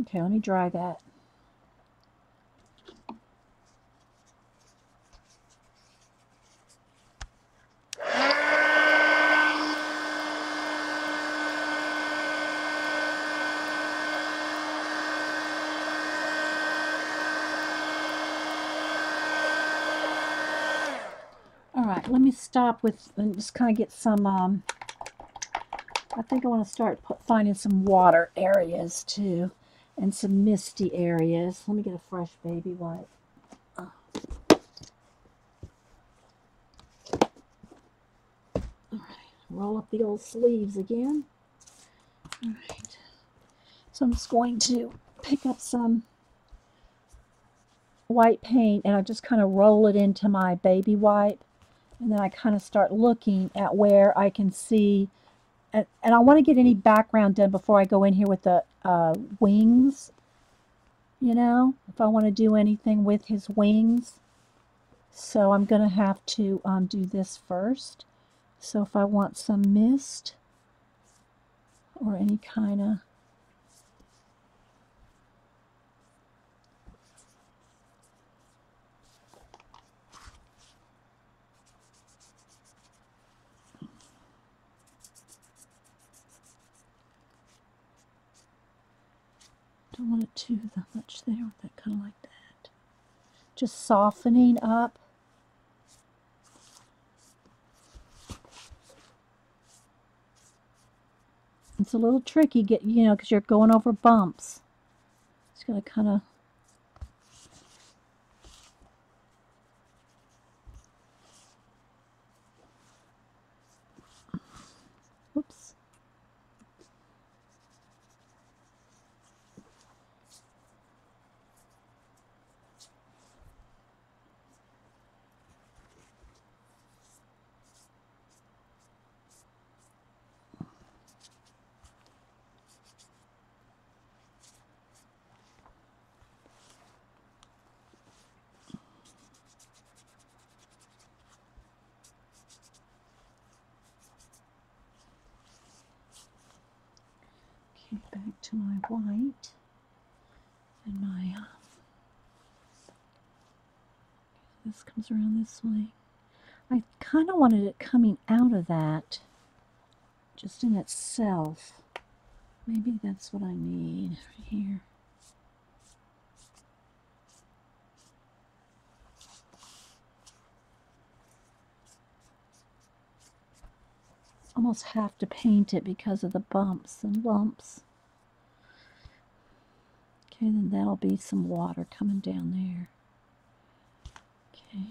Okay, let me dry that. All right, let me stop with and just kind of get some, um, I think I want to start put, finding some water areas too and some misty areas. Let me get a fresh baby wipe. All right, roll up the old sleeves again. All right, so I'm just going to pick up some white paint and I just kind of roll it into my baby wipe and then I kind of start looking at where I can see and, and I want to get any background done before I go in here with the uh, wings. You know, if I want to do anything with his wings. So I'm going to have to um, do this first. So if I want some mist or any kind of don't want it too that much there, that kind of like that. Just softening up. It's a little tricky, get you know, because you're going over bumps. Just gonna kind of Oops. Back to my white and my. Uh, this comes around this way. I kind of wanted it coming out of that, just in itself. Maybe that's what I need here. Almost have to paint it because of the bumps and lumps. Okay, then that'll be some water coming down there. Okay.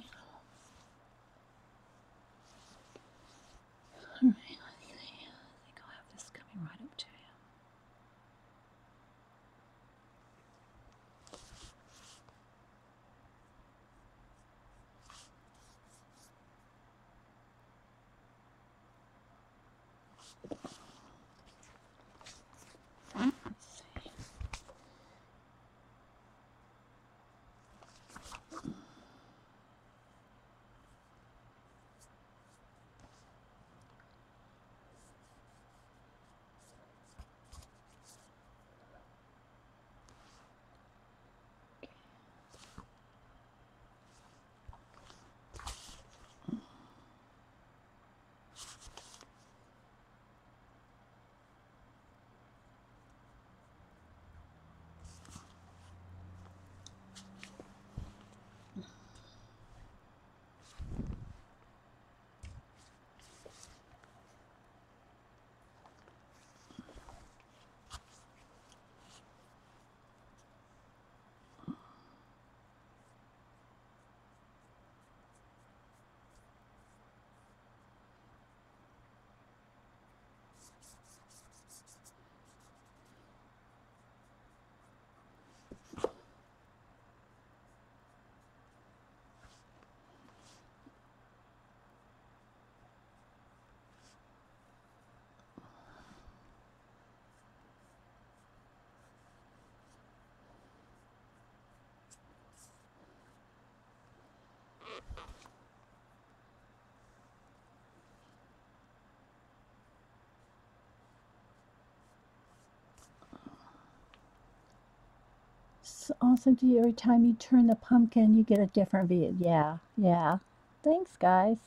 Awesome to you. Every time you turn the pumpkin, you get a different view. Yeah, yeah. Thanks, guys.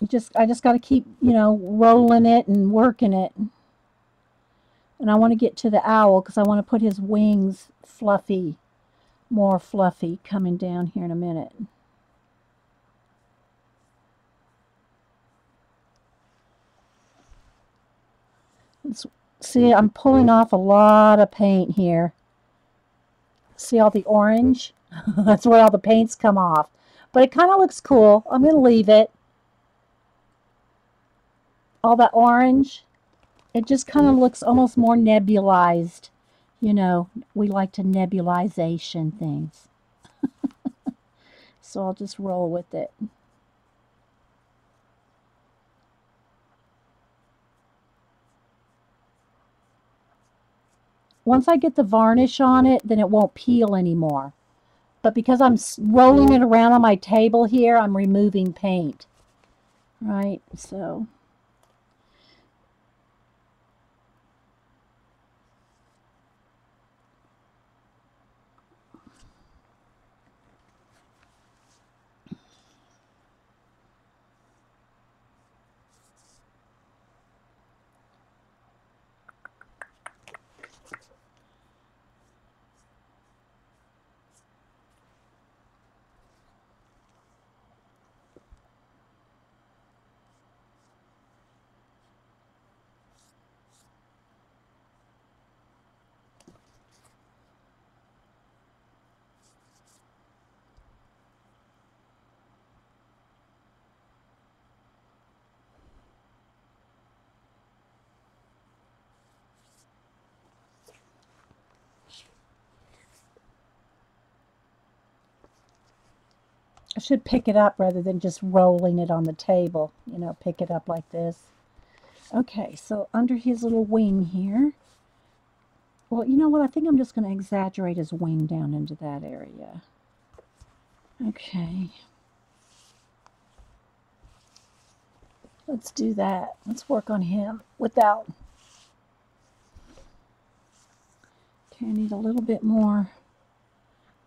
You just, I just got to keep, you know, rolling it and working it. And I want to get to the owl because I want to put his wings fluffy, more fluffy coming down here in a minute. See, I'm pulling off a lot of paint here. See all the orange? That's where all the paints come off. But it kind of looks cool. I'm going to leave it. All that orange. It just kind of mm. looks almost more nebulized. You know, we like to nebulization things. so I'll just roll with it. Once I get the varnish on it, then it won't peel anymore. But because I'm rolling it around on my table here, I'm removing paint. Right, so... should pick it up rather than just rolling it on the table. You know, pick it up like this. Okay, so under his little wing here. Well, you know what? I think I'm just going to exaggerate his wing down into that area. Okay. Let's do that. Let's work on him without... Okay, I need a little bit more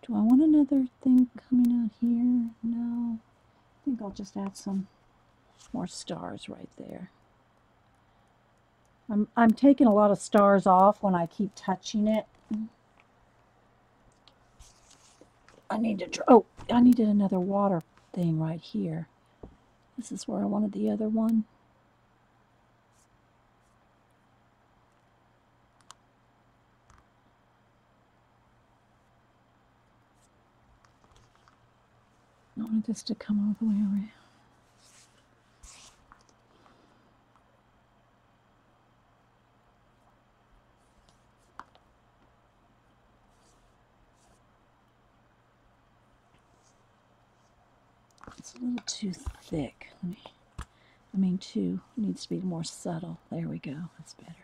do I want another thing coming out here? No. I think I'll just add some more stars right there. I'm, I'm taking a lot of stars off when I keep touching it. I need to, draw oh, I needed another water thing right here. This is where I wanted the other one. Wanted this to come all the way around. It's a little too thick. Let me, I mean, too, needs to be more subtle. There we go. That's better.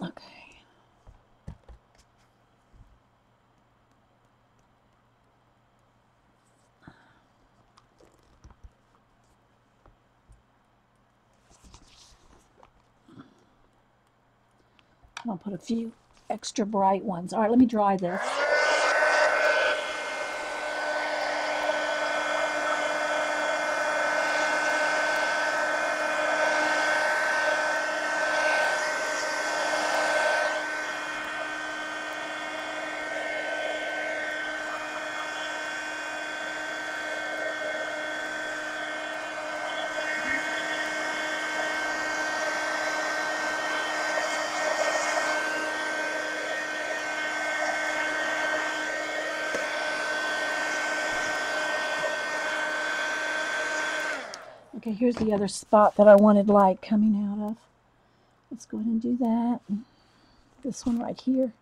Okay. A few extra bright ones. All right, let me dry this. Here's the other spot that I wanted light coming out of. Let's go ahead and do that. This one right here.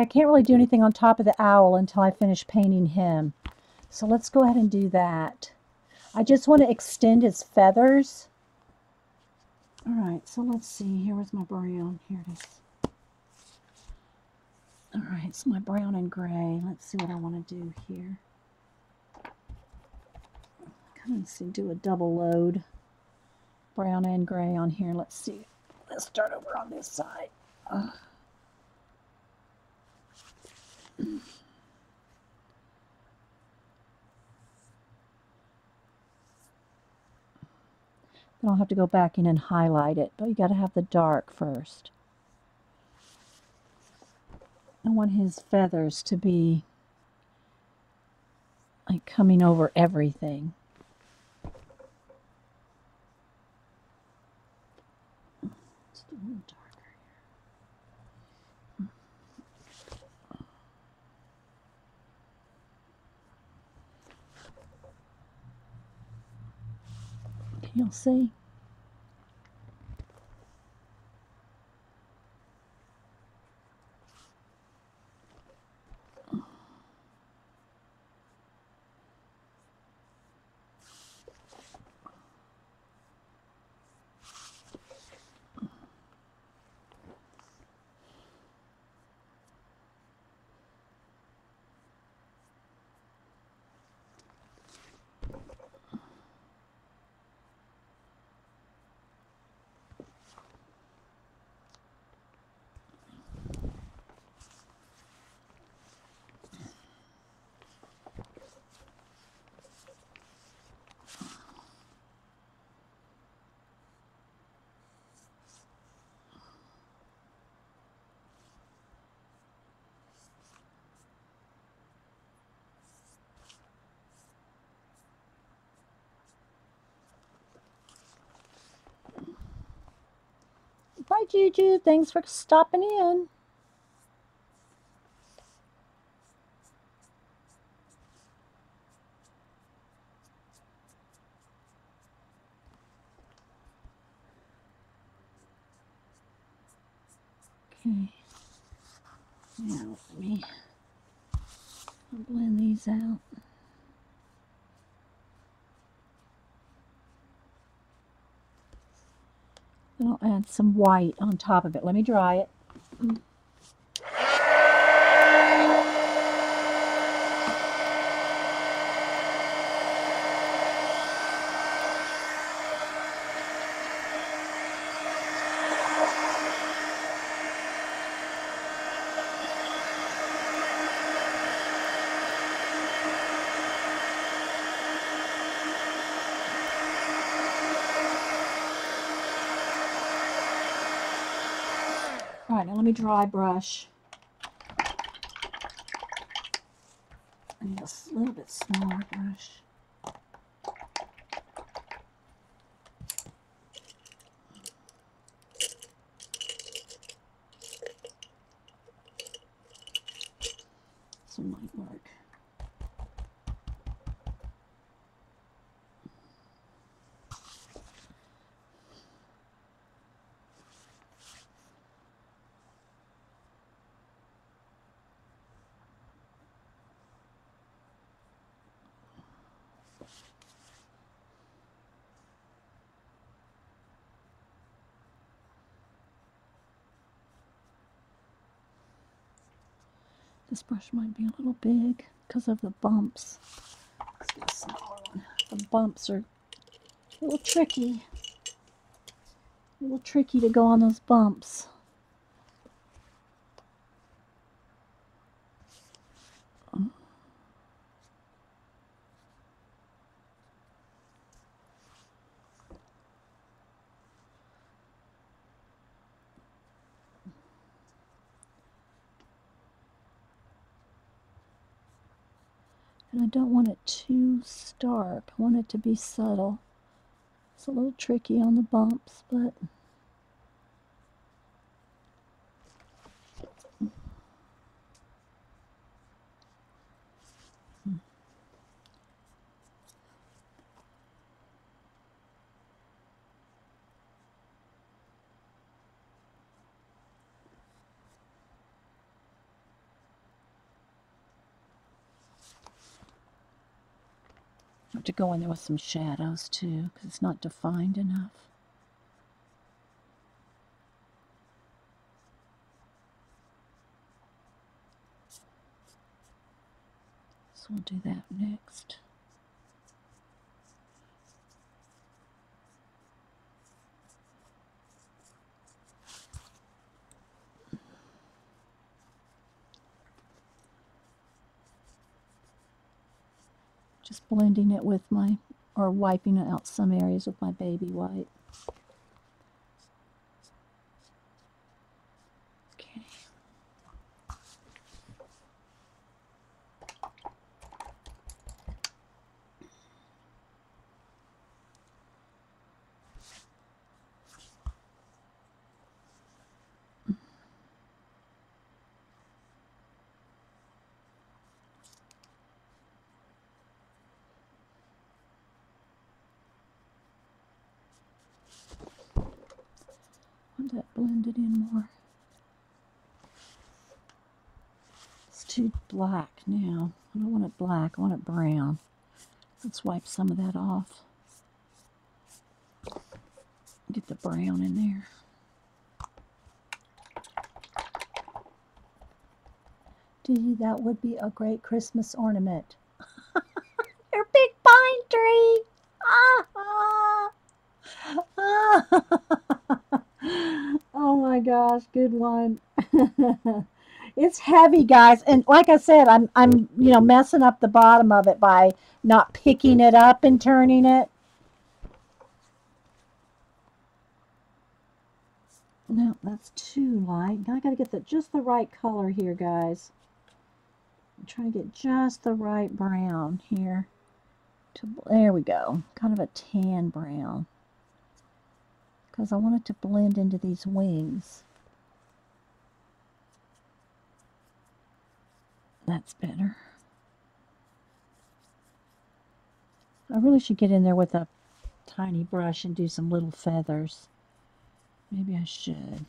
I can't really do anything on top of the owl until I finish painting him. So let's go ahead and do that. I just want to extend his feathers. All right, so let's see. Here was my brown. Here it is. All right, so my brown and gray. Let's see what I want to do here. Kind of see, do a double load. Brown and gray on here. Let's see. Let's start over on this side. Uh, Then I'll have to go back in and highlight it, but you got to have the dark first. I want his feathers to be like coming over everything. Just a little darker here. You'll see. Bye, Juju. Thanks for stopping in. Okay. Now let me blend these out. I'll add some white on top of it. Let me dry it. Dry brush. I need a little bit smaller brush. This one might work. This brush might be a little big because of the bumps. The bumps are a little tricky. A little tricky to go on those bumps. And I don't want it too stark. I want it to be subtle. It's a little tricky on the bumps, but have to go in there with some shadows too, because it's not defined enough. So we'll do that next. Blending it with my, or wiping out some areas with my baby wipe. Okay. want that blended in more. It's too black now. I don't want it black, I want it brown. Let's wipe some of that off. Get the brown in there. Dee, that would be a great Christmas ornament. Your big pine tree! Oh my gosh, good one. it's heavy, guys, and like I said, I'm I'm you know messing up the bottom of it by not picking it up and turning it. No, that's too light. I gotta get the just the right color here, guys. I'm trying to get just the right brown here. To, there we go. Kind of a tan brown. Because I want it to blend into these wings. That's better. I really should get in there with a tiny brush and do some little feathers. Maybe I should.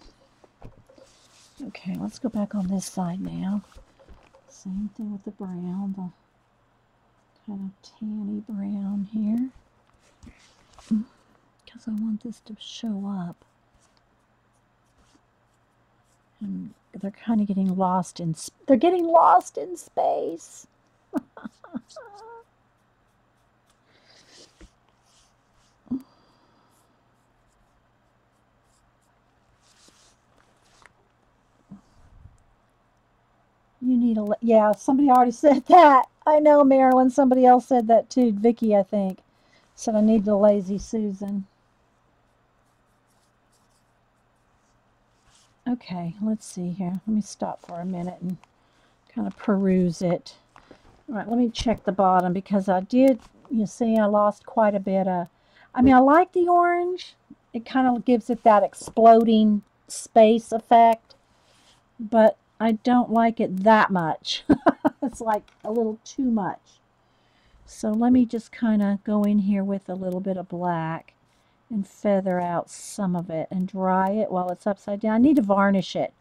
Okay, let's go back on this side now. Same thing with the brown, the kind of tanny brown here. Mm, because I want this to show up. And they're kind of getting lost in, they're getting lost in space. You need a, yeah, somebody already said that. I know, Marilyn. Somebody else said that too. Vicky, I think, said I need the lazy Susan. Okay, let's see here. Let me stop for a minute and kind of peruse it. All right, let me check the bottom because I did, you see, I lost quite a bit of, I mean, I like the orange. It kind of gives it that exploding space effect, but I don't like it that much. it's like a little too much. So let me just kind of go in here with a little bit of black and feather out some of it and dry it while it's upside down. I need to varnish it.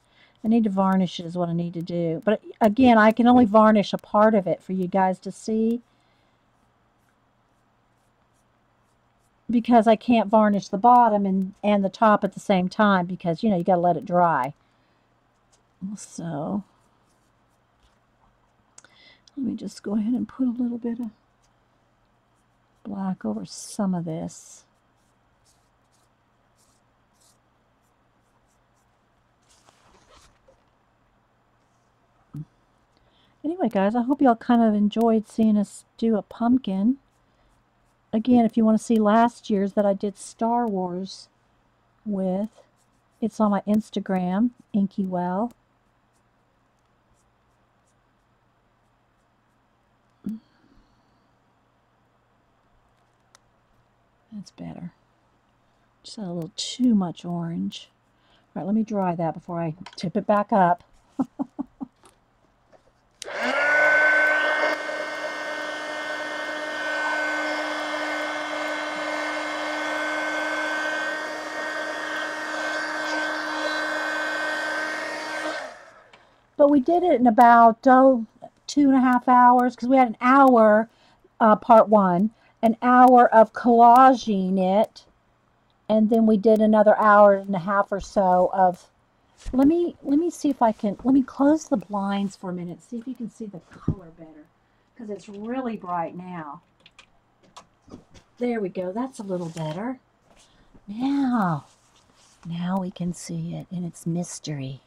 I need to varnish it is what I need to do. But again, I can only varnish a part of it for you guys to see. Because I can't varnish the bottom and, and the top at the same time because, you know, you got to let it dry. So, let me just go ahead and put a little bit of black over some of this. Anyway, guys, I hope y'all kind of enjoyed seeing us do a pumpkin. Again, if you want to see last year's that I did Star Wars with, it's on my Instagram, Inkiwell. That's better. Just a little too much orange. All right, let me dry that before I tip it back up. but we did it in about oh, two and a half hours because we had an hour, uh, part one, an hour of collaging it, and then we did another hour and a half or so of. Let me let me see if I can. Let me close the blinds for a minute. See if you can see the color better, because it's really bright now. There we go. That's a little better. Now, now we can see it in its mystery.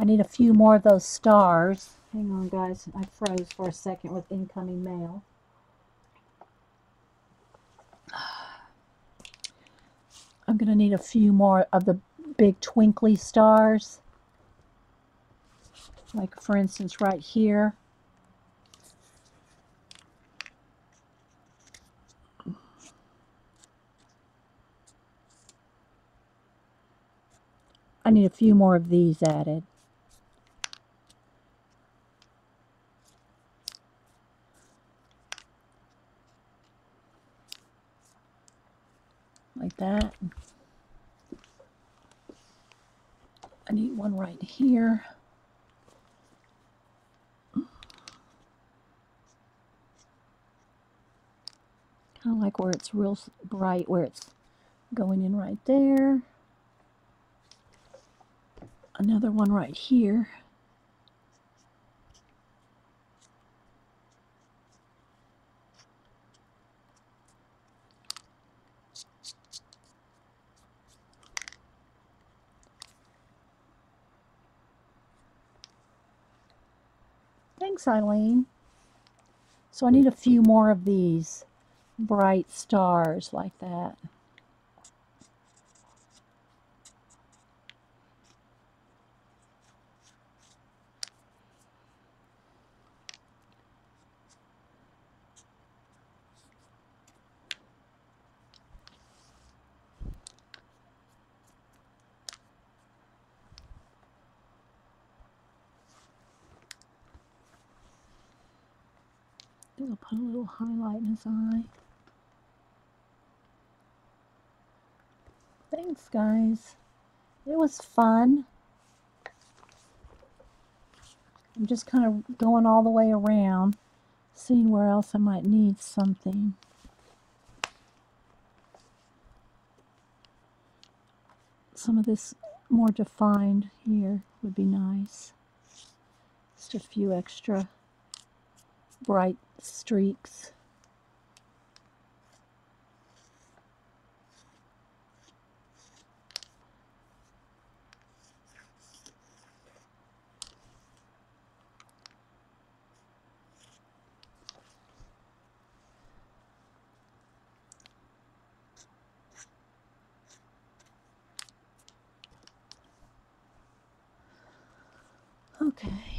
I need a few more of those stars. Hang on, guys. I froze for a second with incoming mail. I'm going to need a few more of the big twinkly stars. Like, for instance, right here. I need a few more of these added. Like that. I need one right here. Kind of like where it's real bright, where it's going in right there another one right here. Thanks, Eileen. So I need a few more of these bright stars like that. I'll a little highlight in his eye. Thanks, guys. It was fun. I'm just kind of going all the way around, seeing where else I might need something. Some of this more defined here would be nice. Just a few extra bright streaks. Okay.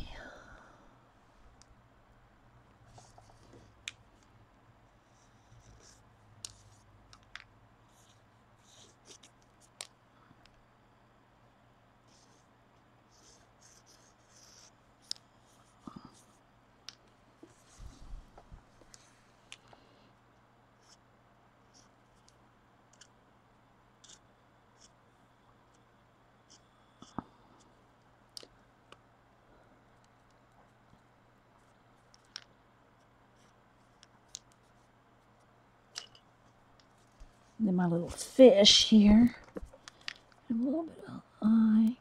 And then my little fish here. And a little bit of eye.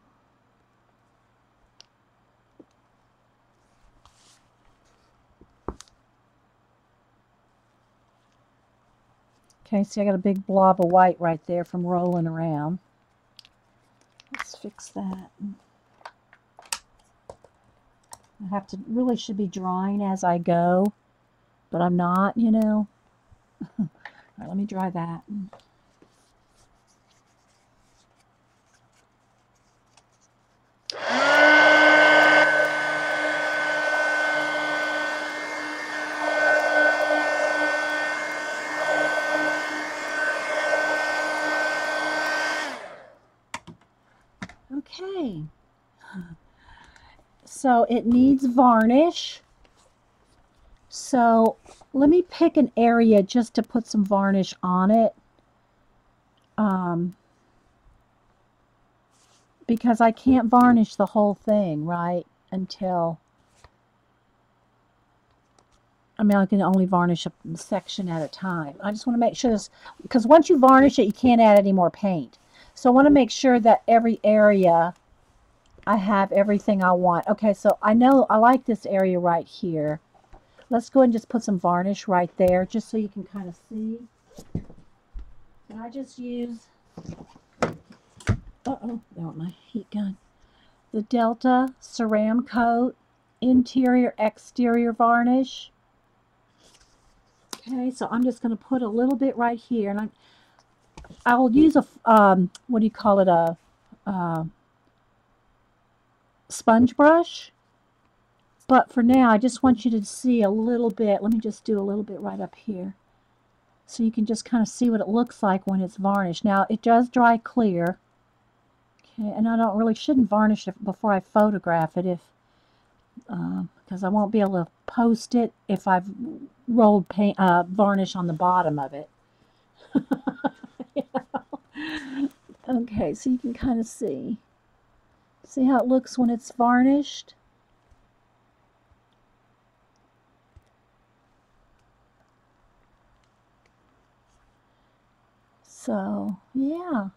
Okay, see I got a big blob of white right there from rolling around. Let's fix that. I have to, really should be drawing as I go, but I'm not, you know. right, let me dry that. Okay. So it needs varnish. So let me pick an area just to put some varnish on it. Um, because I can't varnish the whole thing, right, until, I mean, I can only varnish a section at a time. I just want to make sure this, because once you varnish it, you can't add any more paint. So I want to make sure that every area, I have everything I want. Okay, so I know I like this area right here. Let's go and just put some varnish right there just so you can kind of see. And I just use, uh-oh, there went my heat gun. The Delta Ceramcoat interior exterior varnish. Okay, so I'm just going to put a little bit right here, and I I will use a um, what do you call it a uh, sponge brush. But for now, I just want you to see a little bit. Let me just do a little bit right up here. So you can just kind of see what it looks like when it's varnished. Now, it does dry clear. Okay, and I don't really shouldn't varnish it before I photograph it if because uh, I won't be able to post it if I've rolled paint uh, varnish on the bottom of it. Okay, so you can kind of see. See how it looks when it's varnished? So, yeah.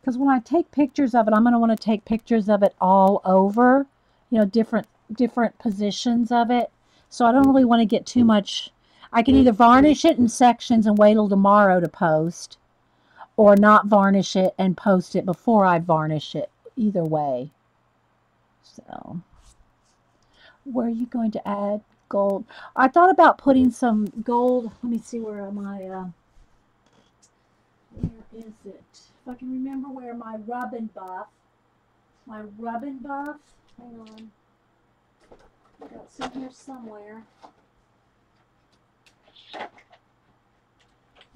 Because when I take pictures of it, I'm going to want to take pictures of it all over. You know, different different positions of it. So I don't really want to get too much. I can either varnish it in sections and wait till tomorrow to post or not varnish it and post it before I varnish it. Either way. So, where are you going to add gold? I thought about putting some gold. Let me see where my, uh, where is it? If I can remember where my rub and buff, my rub and buff, hang on. I got some here somewhere.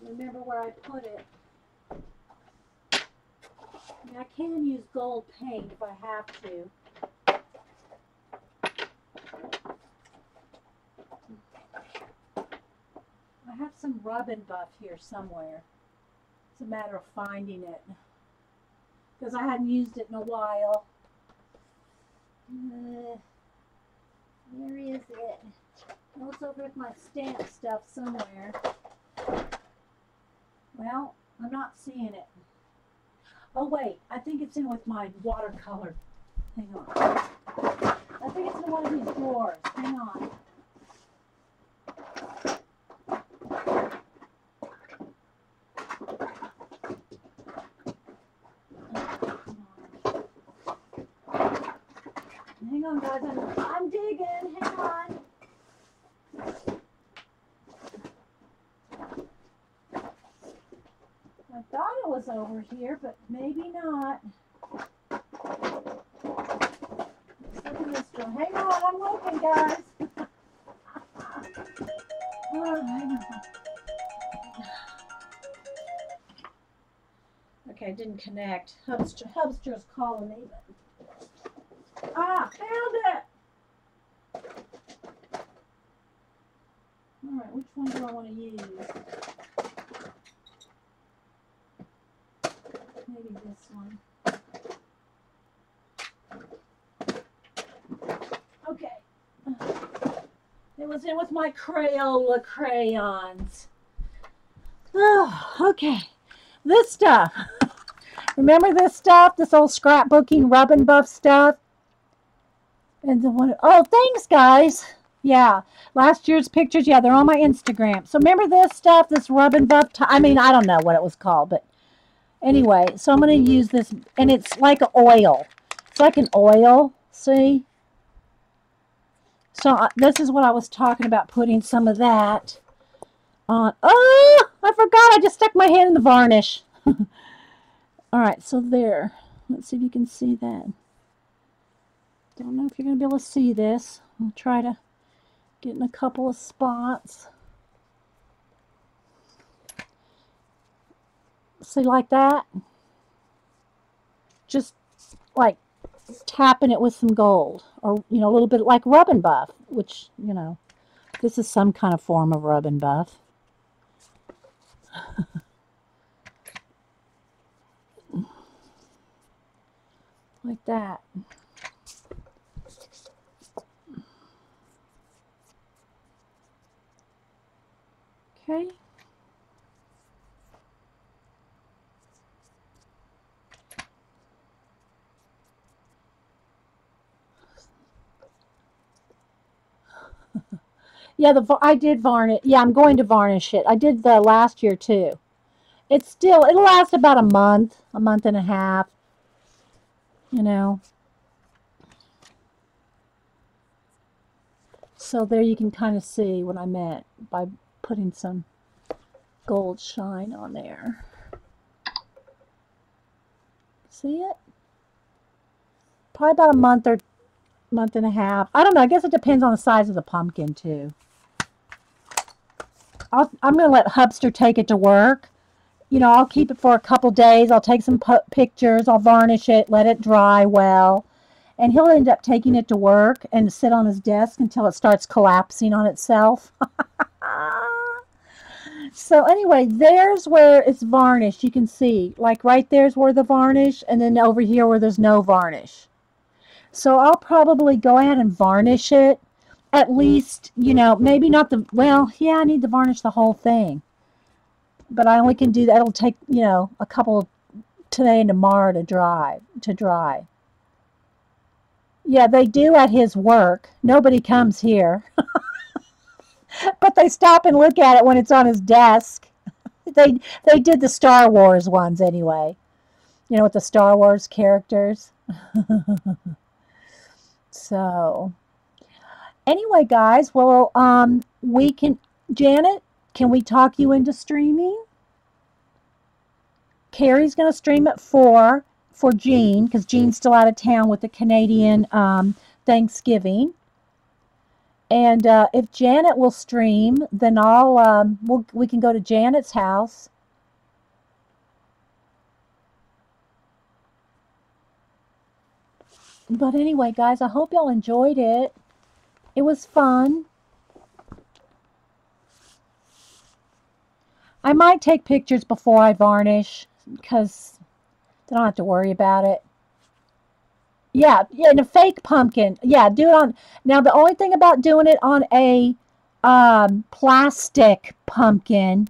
Remember where I put it. I, mean, I can use gold paint if I have to. I have some rub and buff here somewhere. It's a matter of finding it. Because I hadn't used it in a while. Uh, where is it? Oh, it's over with my stamp stuff somewhere. Well, I'm not seeing it. Oh wait, I think it's in with my watercolor. Hang on. I think it's in one of these drawers. Hang on. Hang on, guys. I'm, I'm digging. Hang on. I thought it was over here, but maybe not. Look in this drawer. Hang on, I'm looking, guys. oh, okay, I didn't connect. Hubster, Hubster's calling me. But... Ah, found it! All right, which one do I want to use? maybe this one. Okay. It was in with my Crayola crayons. Oh, okay. This stuff. Remember this stuff? This old scrapbooking rub and buff stuff? And the one, oh, thanks, guys. Yeah, last year's pictures, yeah, they're on my Instagram. So remember this stuff, this rub and buff? I mean, I don't know what it was called, but Anyway, so I'm going to use this, and it's like an oil. It's like an oil, see? So uh, this is what I was talking about, putting some of that on. Oh, I forgot. I just stuck my hand in the varnish. All right, so there. Let's see if you can see that. Don't know if you're going to be able to see this. I'll try to get in a couple of spots. See, like that. Just like tapping it with some gold. Or, you know, a little bit like rub and buff. Which, you know, this is some kind of form of rub and buff. like that. Okay. Yeah, the I did varnish. Yeah, I'm going to varnish it. I did the last year too. It's still, it'll last about a month, a month and a half. You know. So there you can kind of see what I meant by putting some gold shine on there. See it? Probably about a month or month and a half. I don't know. I guess it depends on the size of the pumpkin too. i am going to let Hubster take it to work. You know, I'll keep it for a couple days. I'll take some pictures. I'll varnish it, let it dry well. And he'll end up taking it to work and sit on his desk until it starts collapsing on itself. so anyway, there's where it's varnished. You can see, like right there's where the varnish, and then over here where there's no varnish. So I'll probably go ahead and varnish it. At least, you know, maybe not the, well, yeah, I need to varnish the whole thing. But I only can do that. It'll take, you know, a couple today and tomorrow to dry, to dry. Yeah, they do at his work. Nobody comes here. but they stop and look at it when it's on his desk. they they did the Star Wars ones anyway. You know, with the Star Wars characters. So, anyway, guys, well, um, we can, Janet, can we talk you into streaming? Carrie's going to stream at 4 for Jean, because Jean's still out of town with the Canadian um, Thanksgiving. And uh, if Janet will stream, then I'll um, we'll, we can go to Janet's house But anyway, guys, I hope y'all enjoyed it. It was fun. I might take pictures before I varnish because I don't have to worry about it. Yeah, yeah, and a fake pumpkin. Yeah, do it on. Now, the only thing about doing it on a um, plastic pumpkin,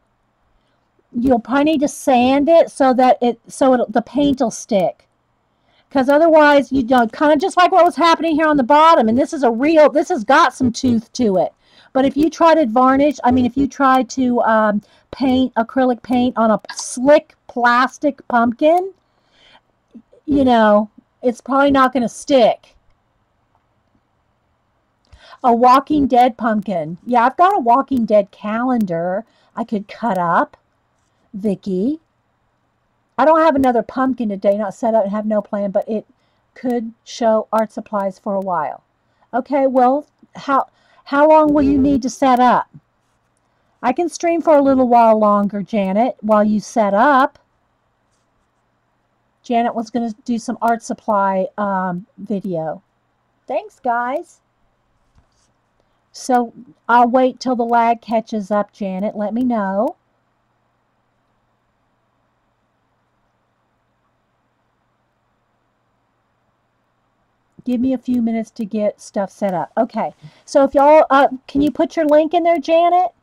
you'll probably need to sand it so that it so it, the paint will stick because otherwise you know kind of just like what was happening here on the bottom and this is a real this has got some tooth to it but if you try to varnish i mean if you try to um, paint acrylic paint on a slick plastic pumpkin you know it's probably not going to stick a walking hmm. dead pumpkin yeah i've got a walking dead calendar i could cut up Vicky I don't have another pumpkin today, not set up and have no plan, but it could show art supplies for a while. Okay, well, how how long will you need to set up? I can stream for a little while longer, Janet, while you set up. Janet was going to do some art supply um, video. Thanks, guys. So I'll wait till the lag catches up, Janet. Let me know. give me a few minutes to get stuff set up. Okay, so if y'all, uh, can you put your link in there, Janet?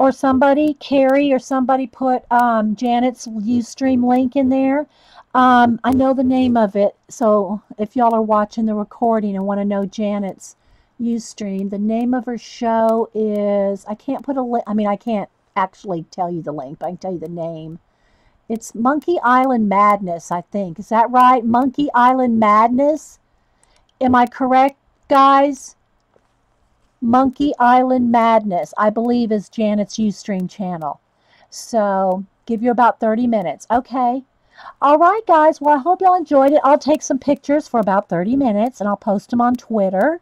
Or somebody, Carrie or somebody put um, Janet's Ustream link in there. Um, I know the name of it, so if y'all are watching the recording and want to know Janet's Ustream, the name of her show is, I can't put a link, I mean, I can't actually tell you the link, but I can tell you the name. It's Monkey Island Madness, I think. Is that right? Monkey Island Madness? Am I correct, guys? Monkey Island Madness, I believe, is Janet's Ustream channel. So give you about 30 minutes. Okay. All right, guys. Well, I hope y'all enjoyed it. I'll take some pictures for about 30 minutes, and I'll post them on Twitter.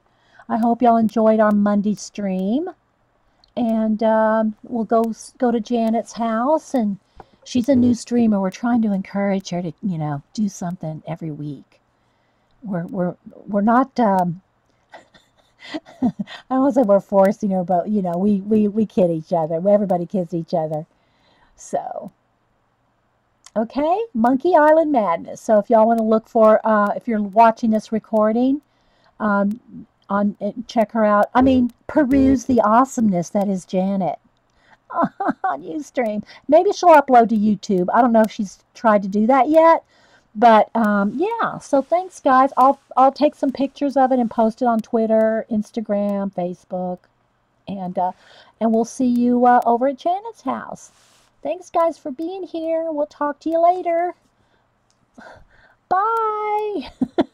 I hope y'all enjoyed our Monday stream. And um, we'll go go to Janet's house, and she's a new streamer. We're trying to encourage her to, you know, do something every week we're we're we're not um, I don't say we're forcing her, but you know, we, we, we kid each other. Everybody kids each other. So, okay, Monkey Island Madness. So if y'all want to look for, uh, if you're watching this recording, um, on check her out. I mean, peruse the awesomeness that is Janet on Ustream. Maybe she'll upload to YouTube. I don't know if she's tried to do that yet, but um, yeah, so thanks, guys. I'll I'll take some pictures of it and post it on Twitter, Instagram, Facebook, and uh, and we'll see you uh, over at Janet's house. Thanks, guys, for being here. We'll talk to you later. Bye.